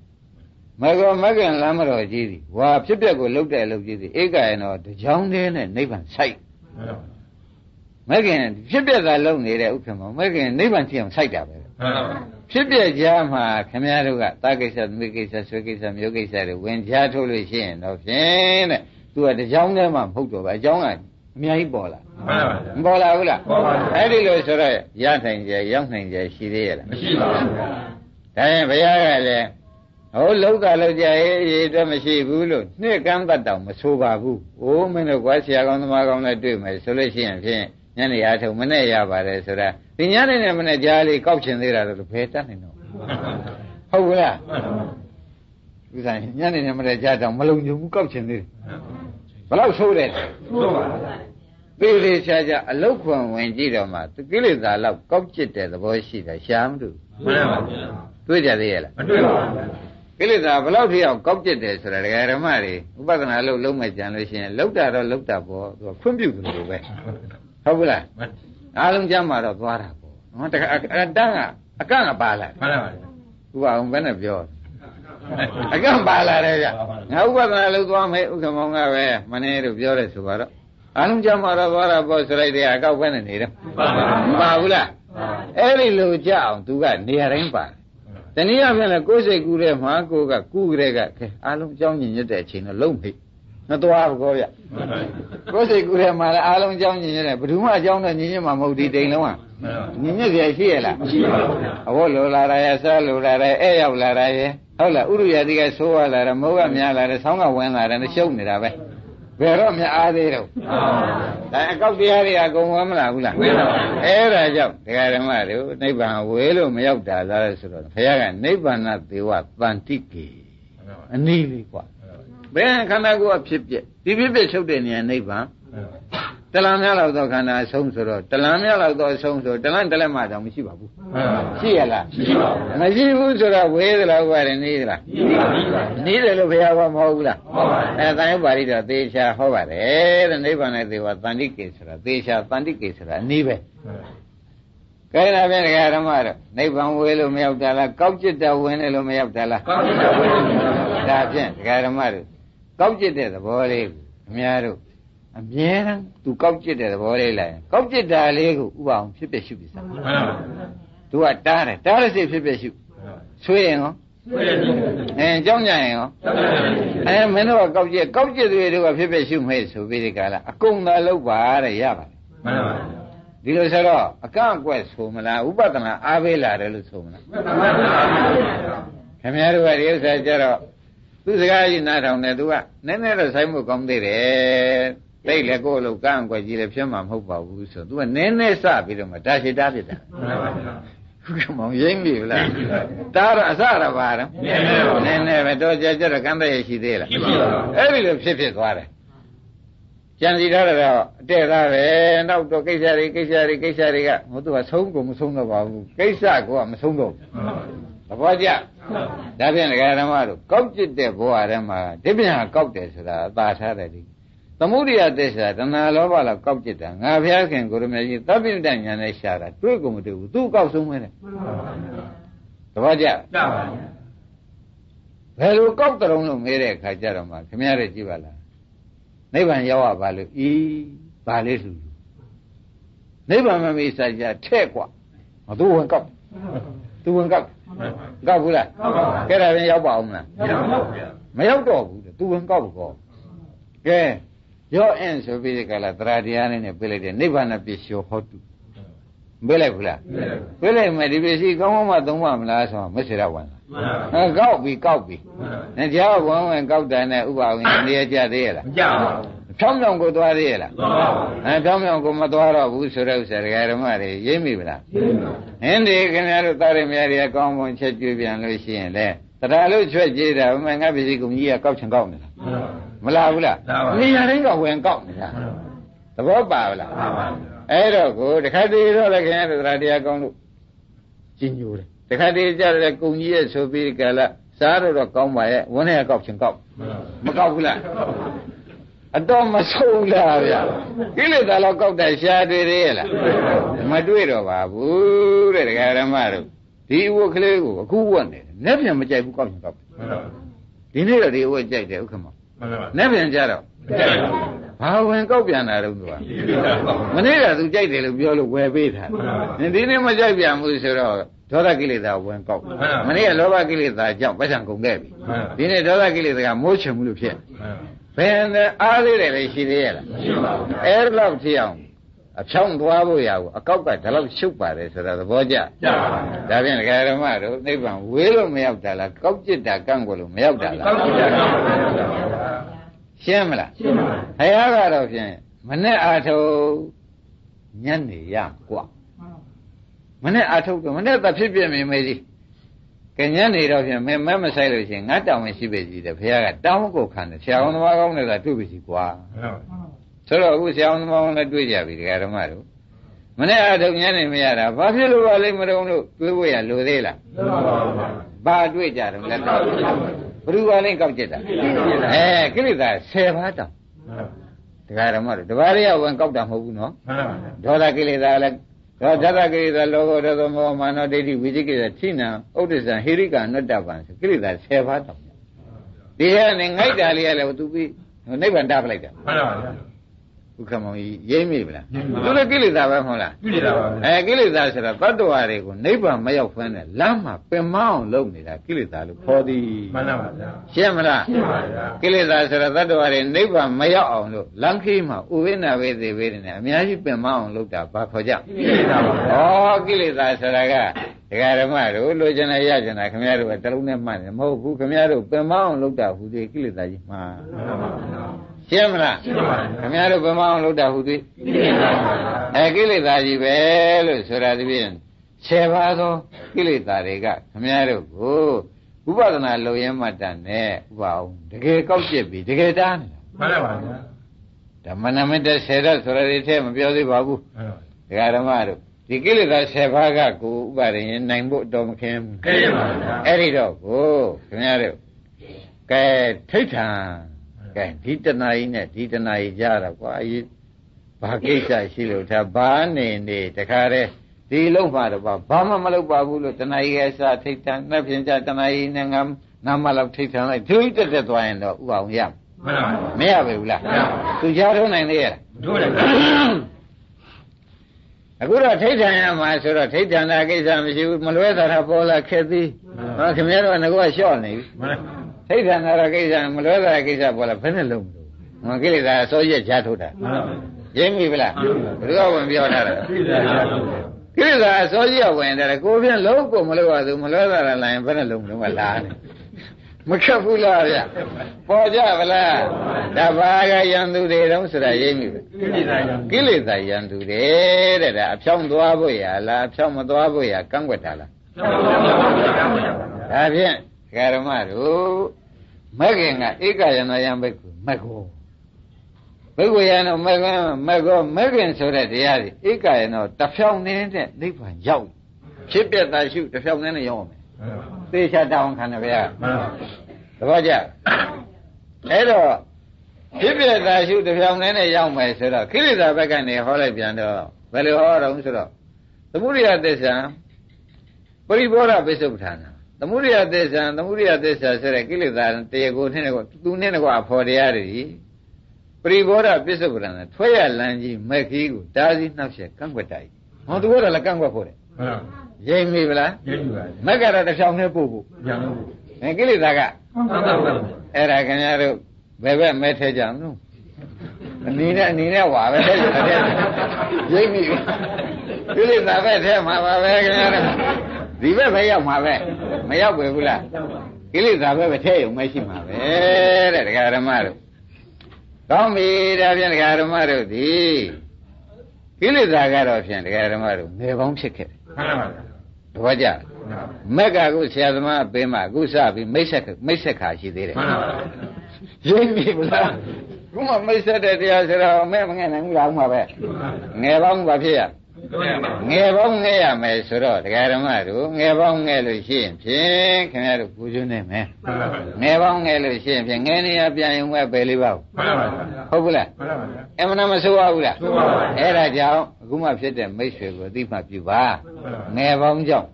မေခောမကင်လမ်းမတော်ကြီးသည်ဝါဖြစ်ပျက်ကိုလှုပ်တဲ့အလုပ်ကြီးသည်ဧကယနောတကြောင်းတည်းနဲ့နိဗ္ဗာန်ဆိုင် မကင်ဖြစ်ပျက်ကလှုပ်နေတဲ့ဥက္ကမမကင်နိဗ္ဗာန်ဖြစ်အောင်ဆိုင်တာပဲမှန်ပါပါဖြစ်ပျက်ကြားမှာခင်ဗျားတို့ကတာကိစ္စသမီးကိစ္စဆွေကိစ္စမျိုးကိစ္စတွေဝင်ကြားထုတ်လို့ရှိရင်တော့ဖြင့်တဲ့သူကတကြောင်းတည်းမှမဟုတ်တော့ဘူးအကြောင်းကအများကြီးပေါ်လာမှန်ပါဗျာမပေါ်လာဘူးလားပေါ်ပါဘူးအဲ့ဒီလိုဆိုတော့ရနိုင်ကြရောက်နိုင်ကြရှိသေးရဲ့လားမရှိပါဘူးဗျာဒါရင်ဘုရားကလည်းဟိုလောကလောက်ကြရေးရေးအတွက်မရှိဘူးလို့နှစ်ကမ်းတတ်တောင်မဆိုပါဘူး။အိုးမင်းတို့ကွာဆရာကောင်းသမားကောင်းနဲ့တွေ့မယ်ဆိုလို့ရှိရင်ဖြင့် ညနေအားထုတ်မနဲ့ရပါတယ်ဆိုတာဒီညနေနဲ့မနဲ့ကြားလေးကောက်ချင်သေးတာတော့ဘယ်တတ်နိုင်တော့ဟုတ်ဘူးလားဥစ္စာညနေနဲ့မနဲ့ကြားတော့မလုံခြုံဘူးကောက်ချင်သေးတယ်ဘယ်လောက်ဆိုးတယ်ဟုတ်ပါဘူးသေးသေးချာချာအလုတ်ခွန်ဝင်ကြည့်တော့မှကိလေသာလောက်ကောက်ကျစ်တဲ့သဘောရှိတာရှားမလို့မှန်ပါဗျာတွေ့ကြသေးရဲ့လားမတွေ့ပါဘူးဗျာကိလေသာဘယ်လောက်ထိအောင်ကောက်ကျစ်တယ်ဆိုတာဒကာဓမ္မတွေဥပဒနာလို့လုံးမဲ့ကြံလို့ရှိရင်လောက်တာတော့လောက်တာပေါ့သူကခွင့်ပြုတယ်လို့ပဲ ဟုတ်ဘူးလားအားလုံးကြမ်းမှာတော့သွားတာပေါ့နော်တခါအတန်းကအကန့်ကပါလာမှန်ပါပါဥပအောင်ဘယ်နဲ့ပြောအကန့်ပါလာတယ်ဗျငါဥပဒနာလို့သွားမယ်ဥက္ကမောင်ကပဲမနေလို့ပြောတယ်ဆိုတော့အားလုံးကြမ်းမှာတော့သွားတာပေါ့ဆိုလိုက်တယ်အကောက်ပဲနဲ့နေတယ်မပါဘူးလားအဲ့ဒီလိုကြအောင်သူကနေရာတိုင်းပါတယ်တနည်းအားဖြင့်လည်းကိုယ်စိတ်ကူးတဲ့မှာကိုယ်ကကူးကြတဲ့ကခဲအားလုံးကြောင်းညင်ညစ်တဲ့အချိန်တော့လုံးမိ မသွားဘူးကောဗျကိုယ်စိတ်ကူးတဲ့မှာလည်းအားလုံးကြောင်းညင်ညစ်တယ်ဘယ်သူမှအကြောင်းတော့ညင်ညစ်မှာမဟုတ်ဒီတိမ်လုံးကညင်ညစ်ကြရှိရလား ရှိပါဘူးဗျာ အဘောလိုလာရရဲ့စားလိုလာရရဲ့အဲ့ရောက်လာရရဲ့ဟုတ်လားဥရိယတိကဆိုးရလာတယ်မဟုတ်ကများလာတယ်ဆောင်းကဝင်လာတယ်နဲ့ရှုပ်နေတာပဲဘယ်တော့မှအားသေးတော့ဒါအကောက်တရားတွေအကုန်ဝင်မလာဘူးလားအဲ့ဒါကြောင့်ဒကာဓမ္မတို့နိဗ္ဗာန်ဝေလို့မရောက်တာလားဆိုတော့ဘုရားကနိဗ္ဗာန်သေဝတန်တိကေအနည်းလေးกว่า ဘယ်ခန္ဓာကိုယ်ကဖြစ်ပြဒီဖြစ်ပြချုပ်တဲ့နေရာနိဗ္ဗာန်တလံများလောက်သောခန္ဓာအဆုံးဆိုတော့တလံများလောက်သောအဆုံးဆိုတလံတလက်မှတော့မရှိပါဘူးရှိရလားရှိပါဘူးမရှိဘူးဆိုတော့ဝေးသလားဥပါရနေသလားရှိပါဘူးဗျာနေတယ်လို့ဘုရားကမဟုတ်ဘူးလားဟုတ်ပါတယ်အဲတန်ရုပ်ပါဠိတော်သေချာဟောပါတယ်တဲ့နိဗ္ဗာန်နဲ့သေဝတန်တိကေဆိုတာသေချာတန်တိကေဆိုတာအနည်းပဲကဲဒါပြန်ဒကာဓမ္မတော့နိဗ္ဗာန်ဝေးလို့မရောက်တာလားကောက်จิตတဝင်တယ်လို့မရောက်တာလားကောင်းပြီတော့ဝင်ပြီဒါဖြင့်ဒကာဓမ္မတို့ ကောက်ကျစ်တဲ့သဘောလေးကိုအများတို့အမြဲတမ်းသူကောက်ကျစ်တဲ့သဘောလေးလိုက်ကောက်ကျစ်တာလေးကိုဥပအောင်ဖြစ်ဖြစ်ရှုပြီးစားမှန်ပါဘူးသူကတားတယ်တားတဲ့စိတ်ဖြစ်ဖြစ်ရှုဆွေးရင်ရောဆွေးရင်အဲကြောင်းကြရင်ရောအဲမင်းတို့ကကောက်ကျစ်ကောက်ကျစ်တွေတို့ကဖြစ်ဖြစ်ရှုမဲ့ဆိုပြီးဒီကလာအကုန်သာလောက်ပါတဲ့ရပါတယ်မှန်ပါဘူးဒီလိုဆိုတော့အကန့်အကွက်ဆိုမလားဥပဒနာအားပေးလာတယ်လို့ဆိုမလားခင်ဗျားတို့ကဒီဥစ္စာကြတော့ သူစကားကြီးနားထောင်တယ်သူကနည်းနည်းတော့ဆိုင်မှုကောင်းသေးတယ်တိတ်လည်းကိုယ့်လိုကန့်အကွက်ကြီးလည်းဖြစ်မှာမဟုတ်ပါဘူးဆိုသူကနည်းနည်းစပြီးတော့မှဒါရှိတာဖြစ်တာမှန်ပါပါဟုတ်ကဲ့မောင်ရိမ့်ပြီလားဒါတော့အစရပါတော့နည်းနည်းပါနည်းနည်းပဲတော့ကြကြတော့ကမ်းတဲ့ရရှိသေးလားရှိပါဘူးအဲ့ဒီလိုဖြစ်ဖြစ်သွားတယ်ကြံစီထားတော့အတဲ့သားပဲနောက်တော့ကိစ္စတွေကိစ္စတွေကိစ္စတွေကဟိုသူကဆုံးကုန်မဆုံးတော့ပါဘူးကိစ္စကမဆုံးတော့ဘူးသဘောကျ ဒါဖြင့်ဒကာဓမ္မတို့ကောက်ကျစ်တဲ့ဘဝထဲမှာဒီပြန်ကောက်တယ်ဆိုတာအသာထားတယ်ဒီသမုဒိယသစ္စာတဏှာလောဘလောက်ကောက်ကျစ်တာငါဘုရားခင်ကိုရမေကြီးသဗ္ဗညုတညာနဲ့ရှာတာတွေ့ကုန်မတွေ့ဘူးသူကောက်ဆုံးမဲတဲ့သဘောကျ ကြပါပါ ဘယ်လိုကောက်တုံးလို့မေးတဲ့အခါကျတော့မှခင်ဗျားတို့ကြည့်ပါလားနိဗ္ဗာန်ရောက်ရပါလို့ဤဘာလေးလူလူနိဗ္ဗာန်မမေးစားကြထဲ့กว่าမသူဝင်ကောက် သူဝင်ကောက်ကောက်ဘူးလားကဲဒါပြန်ရောက်ပါအောင်မလားမရပါဘူးဗျာမရောက်တော့ဘူးတဲ့သူဝင်ကောက်ကောကဲရောအင်းဆိုပြီးဒီကလာသရတရားလေးနဲ့ပြလိုက်တယ်နိဗ္ဗာန်ပစ္စယောဟောတုပြလိုက်ဘူးလားပြလိုက်မယ်ဒီပစ္စည်းကောင်းကောင်းမှသုံးပါမလားဆိုတော့မစ္ဆေရဝင်လာမှန်ပါအဲကောက်ပြီးကောက်ပြီးမှန်ပါနဲ့ကြားဝမ်းဝင်ကောက်တယ်နဲ့ဥပအောင်နေရကြသေးရလားမကြောက်ပါ ဖြောင်းဖြောင်းကိုသွားသေးရလားဘူးသွားပါဘူးအဲဖြောင်းဖြောင်းကိုမသွားတော့ဘူးဆိုတဲ့ဥစ္စာဒကာဓမ္မတွေရိပ်မိဗလားဟင်းဒီခင်ဗျားတို့တာရမြတွေကောင်းမွန်ချက်ကျွေးပြန်လို့ရှိရင်လေတရားလို့ချွတ်ကြည့်တာဘယ်ငါပစ္စည်းကုန်ကြီးကကောက်ချင်ကောက်နေတာမလားဘူးလားလာပါနေရာတိုင်းကဝင်ကောက်နေတာသဘောပါဗလားပါပါအဲ့တော့ကိုတခါတည်းတော့လည်းခင်ဗျားတို့တရားတရားကောင်းလို့ကျင်ညိုတယ်တခါတည်းကြတယ်ကုန်ကြီးရဲ့ဆိုပြီးကြလားစားတော့တော့ကောင်းပါရဲ့ဝန်းထဲကကောက်ချင်ကောက်မကောက်ဘူးလား အတော့မဆုံးလားဗျာကိလေသာတော့ကောက်တာရှားတွေ့သေးရဲ့လားမတွေ့တော့ပါဘူးတဲ့ဒကာရမတို့ဒီအဝတ်ကလေးကိုအခုဝတ်နေတယ်လက်ပြန်မကြိုက်ဘူးကောက်ရင်ကောက်ဒီနေ့တော့ဒီအဝတ်ကြိုက်တယ်ဥက္ကမလက်ပြန်ကြတော့ဘာဝင်ကောက်ပြန်တာတော့သူကမနေ့ကသူကြိုက်တယ်လို့ပြောလို့ဝယ်ပေးထားတယ်ဒီနေ့မကြိုက်ပြန်ဘူးဆိုတော့ဒေါသကိလေသာဝင်ကောက်မနေ့ကလောဘကိလေသာကြောင့်ပတ်စံကုန်ခဲ့ပြီဒီနေ့ဒေါသကိလေသာကမိုးချင်မှုလို့ဖြစ် ဘယ်နဲ့အားလေးတယ်လည်းရှိသေးရဲ့လားအဲ့ဒီလောက်ထိအောင်အဖြောင်းသွားဖို့ရဘူးအကောက်ကဒါလောက်ရှုပ်ပါတယ်ဆိုတာသဘောကျ ကြပါပါ ဒါဖြင့်ဒကာရမတို့နိဗ္ဗာန်ဝေးလို့မရောက်တာလားကောက်จิตတာကန့်ကွယ်လို့မရောက်တာလား ကောက်ကြတာ ရှင်းမလား ရှင်းပါ ဘုရားကတော့ဖြင့်မနဲ့အာထုညနေရกว่าမနဲ့အာထုတော့မနဲ့သဖြစ်ပြမြင်မေးကြီး ကညနေတော့ဖြင့်မင်းမမဆိုင်လို့ရှိရင်ငါတောင်းဝင်ရှိပဲကြီးတယ်ဘုရားကတောင်းကိုခံတယ်ဆရာအောင်သမားကောင်းတယ်ကတွေ့ပြီစီကွာဆိုတော့အခုဆရာအောင်သမောင်းလည်းတွေ့ကြပြီဒကာဓမ္မတို့မနေ့အထုံညနေမရတာဘာဖြစ်လို့ပါလိမ့်မတုံးလို့တွေးဖို့ရလိုသေးလားမဘာတွေ့ကြတယ်လဲတော့ဘ누구ကလည်းကောက်ကြည့်တာအဲကိလေသာ10ပါးတောင်တရားဓမ္မတို့တပါးရဝင်ကောက်တာမဟုတ်ဘူးနော်မှန်ပါဗျာဒေါသကိလေသာလည်း ဒေါသသကိလေသာလောဘဒေါသမောဟမာနဒိဋ္ဌိဝိသိကိလေသာထိနံဥဒ္ဒဇံဟိရိကနုတ္တပံဆိုကိလေသာ10ပါးတောင်ဒီကနေငိုက်တာလေးကလည်းသူပြီးနိဗ္ဗာန်တားပလိုက်တာမှန်ပါဗျာ ဥက္ကမောင်ကြီးရိမ့်မိဗလားရိပ်မိပါသူလည်းကိလေသာပဲမဟုတ်လားပြည့်တာပါဗျာအဲကိလေသာဆိုတာတတ္တဝါတွေကိုနိဗ္ဗာန်မရောက်ဖ ೇನೆ လမ်းမှာပင်မအောင်လုပ်နေတာကိလေသာလို့ခေါ်သည်မှန်ပါဗျာရှင်းမလားရှင်းပါဗျာကိလေသာဆိုတာတတ္တဝါတွေနိဗ္ဗာန်မရောက်အောင်လို့လမ်းခီးမှာဥဝိနာဝေသေဝေဒနေအများကြီးပင်မအောင်လုပ်တာဘာခေါ်ကြပြည့်တာပါဗျာဩကိလေသာဆိုတာကဒကာဓမ္မတို့လိုချင်တယ်ရချင်တာခင်ဗျားတို့ကတလုံးနဲ့မှတ်တယ်မဟုတ်ဘူးခင်ဗျားတို့ပင်မအောင်လုပ်တာဟူသည်ကိလေသာကြီးမှာမှန်ပါဗျာ ရှင်းမလားရှင်းပါဗျာခင်ဗျားတို့ပင်မအောင်လုပ်တာဟူသည်ပြည့်တာပါဗျာအဲကိလေသာကြီးပဲလို့ဆိုတာဒီပြင်10ပါးသောကိလေသာတွေကခမည်းတော်ကိုဥပဒနာလုံရင်မှတ်တန်နဲ့ဥပအောင်တကယ်ကောက်ကျစ်ပြီးတကယ်တားနေတာမှန်ပါဗျာဓမ္မနမတ္တ10ရတ်ဆိုတာတွေထဲမပြောသေးပါဘူးမှန်ပါဒကာဓမ္မတို့ဒီကိလေသာ10ပါးကကိုဥပါဒရင်နိုင်ဖို့တော်မခင်ဘူးကဲရပါဗျာအဲ့ဒီတော့ကိုခင်ဗျားတို့ကဲထိတ်ထန် ကဲဒီတဏှာကြီးနဲ့ဒီတဏှာကြီးကြတာကွာအရေးဘာကိစ္စရှိလို့ဒါဘာနေနေတခါတည်းဒီလုံးမှာတော့ဘာမှမလုပ်ပါဘူးလို့တဏှာကြီးရဲ့အစာထိတ်ထန်နှက်ဖြင့်ကြတဏှာကြီးနဲ့ငါနာမလောက်ထိတ်ထန်လိုက်သူတက်တက်သွားရင်တော့ဥအောင်ရမှန်ပါမရပါဘူးလားမရပါဘူးသူကြားထုံးနိုင်သေးရဲ့လားတို့လည်းအခုတော့ထိတ်ထန်ရမှာဆိုတော့ထိတ်ထန်တာကိစ္စမရှိဘူးမလွဲတာတာပေါ်လာခက်သည်ဟောခင်ဗျားတို့ကငါကလျှော့နေပြီ မှန်ထိတ်ထန်တာကိစ္စမလွဲတာကိစ္စပေါ်လာဘယ်နဲ့လုံးမလို့ဟောကိလေသာအစိုးရကြားထုတ်တာပါရင်းပြီဗလားဘယ်သူကဝင်ပြောထားတာပြည့်တာပါကိလေသာအစိုးရဝင်တယ်ကိုဖြင့်လုံးကိုမလို့ရသူမလွဲတာလာရင်ဘယ်နဲ့လုံးမလို့ကလာတယ်မခက်ဘူးလားဗျပေါ်ကြဗလားဒါဘာကယံသူတွေတုံးဆိုတာရိပ်မိပဲပြည့်တာရောကိလေသာယံသူတွေတဲ့ဒါအဖြောင်းသွားဖို့ရလားအဖြောင်းမသွားဖို့ရကန့်ွက်တာလားဒါဖြင့် ဓမ္မတို့မဂ္ဂင်ကဧကယနာယံဘိက္ခုမဂ္ဂောဘိက္ခုယံတော့မဂ္ဂင်မဂ္ဂောမဂ္ဂင်ဆိုတဲ့တရားတွေဧကယနောတဖြောင်းနေတဲ့နိဗ္ဗာန်ရောက်ဖြစ်ပြတာရှုတဖြောင်းနေတဲ့ရောက်မယ်သေချာတောင်းခံတယ်ဗျာမှန်ပါသဘောကျအဲ့တော့ဖြစ်ပြတာရှုတစ်ပြောင်နဲ့နဲ့ရောက်မယ်ဆိုတော့ခိရိတာဘက်ကနေဟောလိုက်ပြန်တော့ဘယ်လိုဟောတော့ဆိုတော့သမုဒိယသစ္စာပရိဘောဓပိစ္ဆုပ္ပထာနာ သမုဒိယသစ္စာသမုဒိယသစ္စာဆိုတဲ့ကိလေသာတရားကိုနဲ့ကသူနဲ့ကဖော်တရားတွေပရိဘောဓပိစ္ဆုပ္ပထာနာထွဲရလန်းကြီးမက်ခီးကိုတားစီနှောက်ရကန့်ွက်တိုက်ဟောသူကတော့လည်းကန့်ွက်ဖို့တယ်မှန်ပါရိပ်မိဗလားရည်ယူပါမက်ကတော့တစ်ချောင်းနဲ့ပို့ဖို့ရအောင်အဲကိလေသာကဟုတ်ပါဘူးအဲ့ဒါခင်ဗျားတို့ဘယ်ဘက်မဲထဲကြအောင်လို့အနီနဲ့အနီနဲ့ဝါပဲထဲကြတယ်ရိပ်မိဒီလိသာပဲထဲမှာပါပဲခင်ဗျားတို့ ဒီဘက်ပဲရောက်မှာပဲမရောက်ပဲဘူးလားကိလေသာပဲပဲထဲရုံမရှိမှာပဲတဲ့ဒကာဓမ္မတို့ကောင်းပြီဒါဖြင့်ဒကာဓမ္မတို့ဒီကိလေသာကတော့ဖြင့်ဒကာဓမ္မတို့ငယ်ပေါင်းဖြစ်ခဲ့တယ်မှန်ပါတပည့်ကြမက်ကကုဆရာသမားအပေးမှအခုစပြီးမိတ်ဆက်မိတ်ဆက်ခါရှိသေးတယ်မှန်ပါရင်းပြီဗလားခုမှမိတ်ဆက်တဲ့တရားဆိုတော့မဲမငဲ့နိုင်ဘူးလားဥမှာပဲငယ်ပေါင်းဘာဖြစ်ရ ငယ်ပေါင်းငဲ့ရမယ်ဆိုတော့တရားဓမ္မတို့ငယ်ပေါင်းငဲ့လို့ရှိရင်ဖြင့်ခင်ဗျားတို့ပူဇွန်းနေမယ်မှန်ပါငယ်ပေါင်းငဲ့လို့ရှိရင်ဖြင့်ငယ်နေရပြန်ရင်ပဲပဲလေးပါ့မှန်ပါဟုတ်ဘူးလားမှန်ပါအမှန်တမဆိုးရဘူးလားဆိုးပါဘူးအဲ့ဒါကြောင့်အခုမှဖြစ်တဲ့မိတ်ဆွေကိုအသိမှပြုပါငယ်ပေါင်းကြောင့်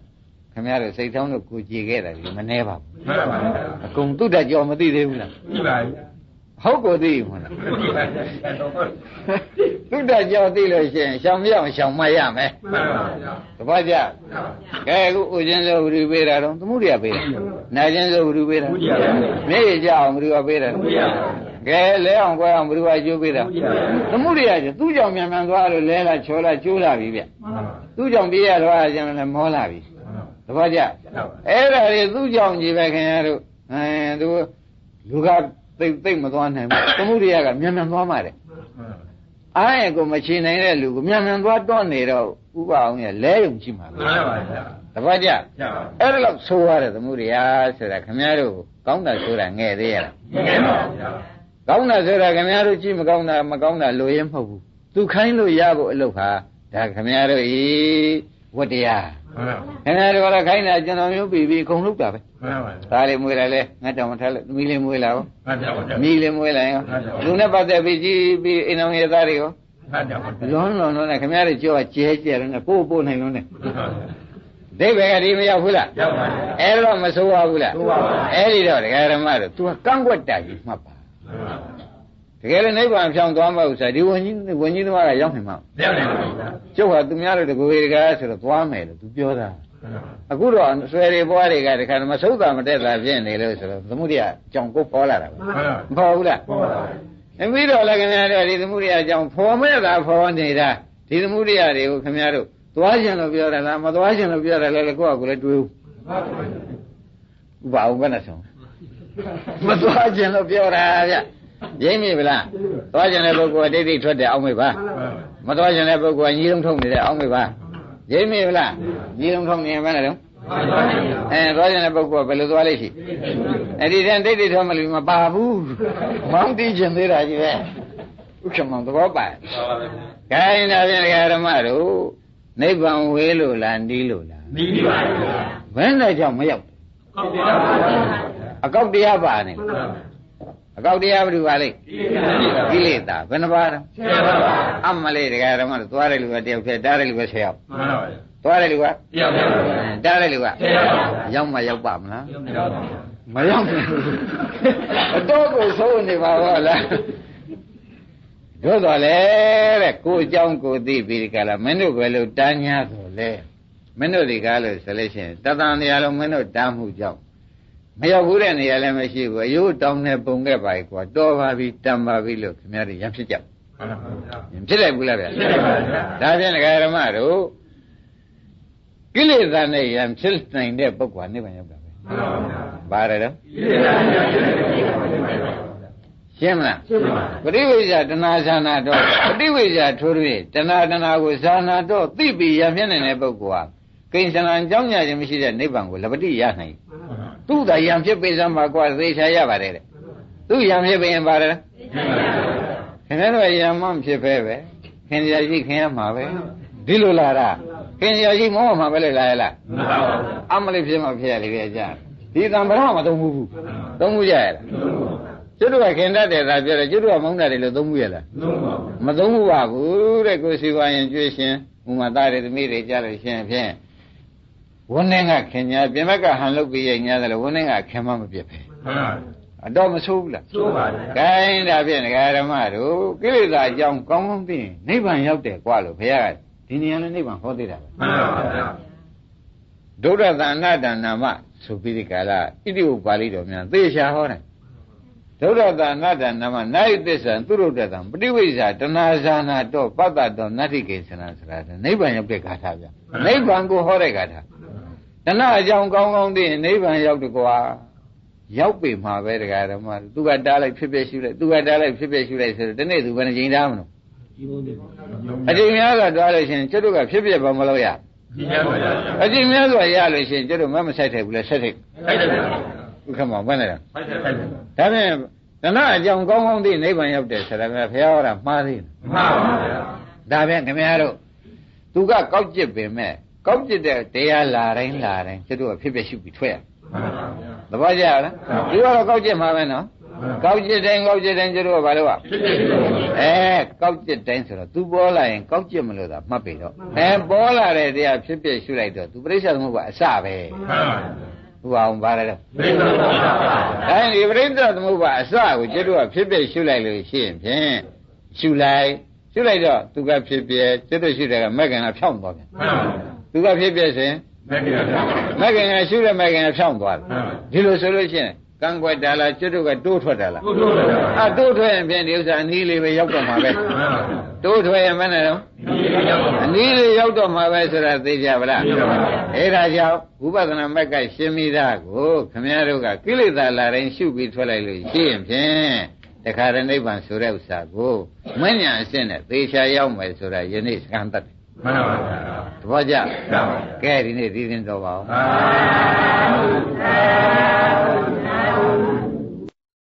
ခင်ဗျားတို့စိတ်ထောင်းတို့ကိုကြည်ခဲ့တယ်ဒီမနှဲပါဘူးမှန်ပါအကုန်တုဒ္ဒကြောမသိသေးဘူးလားဒီပါ ဟုတ်ကိုသိဘူးလားဒီပါတုဒ္ဒကြောသိလို့ရှိရင်ရှောင်မြောင်ရှောင်မရမယ်မှန်ပါတပည့်ကြကဲအခုဥချင်းစိုးဘုရားပေးတာတော့သမှုရိယပေးတာနာချင်းစိုးဘုရားပေးတာမျက်ရည်ကြအောင်ဘုရားပေးတာကဲလဲအောင်ကွဲအောင်ဘုရားကျိုးပေးတာသမှုရိယကျသူ့ကြောင့်မြန်မြန်သွားလို့လဲလာချောလာကျိုးလာပြီဗျသူ့ကြောင့်ပြေးရတော့အကျန်လည်းမောလာပြီတပည့်ကြအဲ့ဒါတွေသူ့ကြောင့်ကြီးပဲခင်ဗျားတို့အဲသူလူက သိသိမသွားနိုင်ဘူးသမှုရိယကမြန်မြန်သွားမှာတဲ့အားရကိုမချေနိုင်တဲ့လူကိုမြန်မြန်သွားတွန်းနေတော့ဥပအောင်ရဲ့လဲယုံရှိမှာပဲမှန်ပါဗျာတပတ်ကြကျပါအဲ့ဒါလောက်ဆိုးရတယ်သမှုရိယာဆိုတာခင်ဗျားတို့ကောင်းတာဆိုတာငဲ့သေးရလားငယ်ပါဗျာကောင်းတာဆိုတာခင်ဗျားတို့ကြည့်မကောင်းတာမကောင်းတာလိုရင်းမဟုတ်ဘူးသူခိုင်းလို့ရဖို့အလုပ်ဟာဒါခင်ဗျားတို့ဤဝတ္တရား မှန်ပါခင်ဗျားတို့ကတော့ခိုင်းတာကျွန်တော်မျိုးပြီးပြီးအကုန်လုပ်တာပဲမှန်ပါသားလေးမွေးလာလဲငါတောင်မထားလို့သမီးလေးမွေးလာရောမှန်ပါမိလေးမွေးလာရောလူနဲ့ပတ်သက်ပြီးကြည့်ပြီးအိမ်တော်ရဲ့သားတွေရောမှန်ပါလွန်းလွန်းလွန်းနဲ့ခင်ဗျားတို့ကြောကကျဲကျဲလို့နဲ့ပို့ပို့နိုင်လို့နဲ့ဒိဗေကဒီမရောက်ဘူးလားရောက်ပါအဲ့တော့မဆိုးပါဘူးလားဆိုးပါဘူးအဲ့ဒီတော့ဒကာရမတို့ तू ကကန့်ကွက်တာကြီးမှတ်ပါ တကယ်လို့နိဗ္ဗာန်ဖြောင်းသွားမှဥစ္စာဒီဝန်ကြီးဝန်ကြီးသမားကရောက်နေမှာရောက်နေပါကျုပ်ဟာသူများတို့တကူရေတကားဆိုတော့သွားမယ်လို့ तू ပြောတာအခုတော့ဆွေတွေဘွားတွေကတခါမဆုပ်တာမတက်တာဖြစ်နေလို့ဆိုတော့သမှုရိယကြောင်ကိုပေါ်လာတာပဲမှန်ပါမပေါ်ဘူးလားဟုတ်ပါအမိတော့လည်းခင်ဗျားတို့ဒီသမှုရိယကြောင်ဖော်မဲ့တာဖော်နေတာဒီသမှုရိယတွေကိုခင်ဗျားတို့သွားခြင်းလို့ပြောတာလားမသွားခြင်းလို့ပြောတာလဲကိုယ့်အကူလည်းတွေးဘူးဥပအောင်ဘယ်နဲ့ဆုံးမသွားခြင်းလို့ပြောတာဗျ ရင်းမိဗလားသွားခြင်းတဲ့ပုဂ္ဂိုလ်ကဒိဋ္ဌိထွက်တယ်အောက်မေ့ပါမသွားခြင်းတဲ့ပုဂ္ဂိုလ်ကညီလုံးထုံနေတယ်အောက်မေ့ပါရင်းမိဗလားညီလုံးထုံနေရင်ဘယ်နဲ့တော့အဲသွားခြင်းတဲ့ပုဂ္ဂိုလ်ကဘယ်လိုသွားလိမ့်ရှိအဲ့ဒီတန်ဒိဋ္ဌိထွက်မလို့မပါဘူးမောင်းတိခြင်းသေးတာကြီးပဲဥက္ကမောင်သဘောပါခိုင်းတာဖြင့်ဓမ္မတို့နိဗ္ဗာန်ဝေးလို့လားနီးလို့လားနီးပြီပါဗျာဘယ်နဲ့ကြောင့်မရောက်ကောက်ပါပါအကောက်တရားပါနေ အကောက်တရားဘာလို့ပါလိမ့်ကိလေသာဘယ်နှပါတော့ဆရာပါပါအမလေးတရားဓမ္မတို့သွားတယ်လူကတယောက်ဖြစ်တားတယ်လူကဆယ်ယောက်မှန်ပါဗျာသွားတယ်လူကတယောက်တယောက်တားတယ်လူကဆရာပါရောက်မှရောက်ပါမလားရောက်ပါမရောက်ဘူးအတော့ကိုသုံးနေပါတော့လားတို့တော့လေတဲ့ကိုအကြောင်းကိုသိပြီးဒီကလာမင်းတို့ပဲလို့တန်းညာဆိုလေမင်းတို့ဒီကားလို့ဆိုလို့ရှိရင်တသံတရားလုံးမင်းတို့တန်းမှုကြောင့် မရောက်ဘူးတဲ့နေရာလည်းမရှိဘူးအယိုးတောင်းနေပုံခဲ့ပါ යි ကွာတော်ပါပြီတန်ပါပြီလို့ခင်ဗျားတို့ရံဖြစ်ကြမှန်ပါဗျာဖြစ်လိုက်ဘူးလားဗျာဖြစ်ပါဗျာဒါဖြင့်ဒကာရမတို့ကိလေသာနဲ့ရံဖြစ်နိုင်တဲ့ပုဂ္ဂိုလ်ကနိဗ္ဗာန်ရောက်တာပဲမှန်ပါဗျာဘာရတော့ဒီလိုများများများရှင်းမလားရှင်းပါပရိဝိဇ္ဇာတဏှာဇာနာတော့ပရိဝိဇ္ဇာထိုး၍တဏှာတဏှာကိုဇာနာတော့သိပြီးရံဖြစ်နိုင်တဲ့ပုဂ္ဂိုလ်ဟာကိဉ္စလံကြောင်းညာခြင်းမရှိတဲ့နိဗ္ဗာန်ကိုလပတိရနိုင် သူ့သာရံဖြစ်ပေစမ်းပါကွာသေချာရပါတယ်တဲ့သူ့ရံဖြစ်ပေရင်ပါတယ်ခင်ဗျားတို့ရံမဖြစ်ပဲပဲခင်ဗျာရှိခင်ရမှာပဲဒီလိုလာတာခင်ဗျာရှိမောမှာပဲလေလာရလားမှန်ပါဗျာအမလေးဖြစ်မှဖြစ်ရလေကြကြဒီတံပရမသုံးဘူးဘူးသုံးဘူးကြရလားကျွတ်တို့ကခင်တတ်တယ်သာပြောတယ်ကျွတ်တို့ကမောင်းတယ်လို့သုံးဘူးရလားလုံးပါမသုံးဘူးပါဘူးတဲ့ကိုစီဝါရင်ကျွေးရှင်ဥမာသားတွေသမီးတွေကြားလို့ရှင်ဖြင့် ဝန်းနေကခင်ညာပြင်ဘက်ကဟန်လုပ်ပြီးရညာတယ်လို့ဝန်းနေကခင်မမပြစ်ပဲ မှန်ပါ အတော့မဆိုးဘူးလား ဆိုးပါဗျာ ဂိုင်းဒါဖြင့်ဒကာဓမ္မတို့ကိလေသာအကြောင်းကောင်းကောင်းသိရင်နိဗ္ဗာန်ရောက်တယ်กว่าလို့ဘုရားကဒီနေရာနဲ့နိဗ္ဗာန်ဟောသေးတာပဲ မှန်ပါဗျာ ဒုဒ္ဒသအနတ္တနာမဆိုပြီးဒီကလာဣတိဥပါဠိတော်များသေချာဟောတယ်ဒုဒ္ဒသအနတ္တနာမနာယသစ္ဆံသူရုဒ္ဒတံပฏิဝိဇ္ဇာတဏှာဇာနာတော့ပတ္တတော်နတ္ထိကေသနာဆိုတာတဲ့နိဗ္ဗာန်ရောက်တဲ့ဂါထာဗျနိဗ္ဗာန်ကိုဟောတဲ့ဂါထာ တဏှာအကြောင်းကောင်းကောင်းသိရင်နိဗ္ဗာန်ရောက်တယ်ကွာရောက်ပြီမှာပဲတရားဓမ္မသူကတားလိုက်ဖြစ်ဖြစ်ရှုလိုက်သူကတားလိုက်ဖြစ်ဖြစ်ရှုလိုက်ဆိုတော့ဒီနေ့သူဘယ်နှကြိမ်တားမလို့ဒီဘုံတွေအချိန်များစွာတွားလို့ရှိရင်ကျွတ်တို့ကဖြစ်ဖြစ်ဘာမလို့ရဒီကြပါဗျာအချိန်များစွာရလို့ရှိရင်ကျွတ်တို့မမဆိုင်ထိုက်ဘူးလေဆက်ထိုက်ထိုက်တယ်ဗျာဥက္ကမောဘယ်နဲ့လဲထိုက်တယ်ထိုက်တယ်ဒါဖြင့်တဏှာအကြောင်းကောင်းကောင်းသိနိဗ္ဗာန်ရောက်တယ်ဆိုတာကဘုရားဟောတာမှားသေးတယ်မှန်ပါဗျာဒါဖြင့်ခင်ဗျားတို့သူကကောက်ကျစ်ပင်မဲ့ ကောက်จิตတဲ့တရားလာတိုင်းလာတိုင်းသူတို့ကဖြစ်ဖြစ်ရှုပြီးထွက်ရသဘောကျလားဒီကတော့ကောက်จิตမှာပဲနော်ကောက်จิตတိုင်းကောက်จิตတိုင်းသူတို့ကဘာလို့อ่ะအဲကောက်จิตတိုင်းဆိုတော့ तू ပေါ်လာရင်ကောက်จิตမလို့သာမှတ်ပြီတော့အဲပေါ်လာတဲ့တရားဖြစ်ဖြစ်ရှုလိုက်တော့ तू ပြိဿသမုပ္ပါအစပဲဥပအောင်ပါတယ်တော့အဲဒီပြိဿသမုပ္ပါအစကိုသူတို့ကဖြစ်ဖြစ်ရှုလိုက်လို့ရှိရင်ဖြင့်ရှုလိုက်ရှုလိုက်တော့သူကဖြစ်ဖြစ်သူတို့ရှုတယ်ကမက္ကန်ကဖြောင်းသွားပြန် သူကဖြစ်ဖြစ်ဆိုရင်ဘယ်ကြပါဗျာမက်ကင်ကရှုတဲ့မက်ကင်ကဖြောင်းသွားတယ်မှန်ပါဒီလိုဆိုလို့ရှိရင်ကံကွက်တာလားကျွတ်တို့ကတိုးထွက်တာလားဟုတ်တော့ဗျာအဲတိုးထွက်ရင်ဖြင့်ဒီဥစ္စာအနည်းလေးပဲရောက်တော့မှာပဲမှန်ပါတိုးထွက်ရင်မနဲ့တော့ဒီရောက်ပါအနည်းလေးရောက်တော့မှာပဲဆိုတာသိကြပါလားသိပါပါအဲဒါကြောင့်ဝိပဿနာမက်ကရှင်းမိတာကိုခမည်းတော်ကကိလေသာလာတိုင်းရှုပြီးထွက်လိုက်လို့ရှိရင်ဖြင့်တခါတည်းနိဗ္ဗာန်ဆိုတဲ့ဥစ္စာကိုမဉ္ဇဉ်အရှင်းနဲ့သေချာရောက်မယ်ဆိုတာယနေ့စကံတတ်တယ် မှန်ပါဗျာသဘောကျလားကဲဒီနေ့ဒီရင်တော်ပါအောင်သာဓုသာဓုသာဓု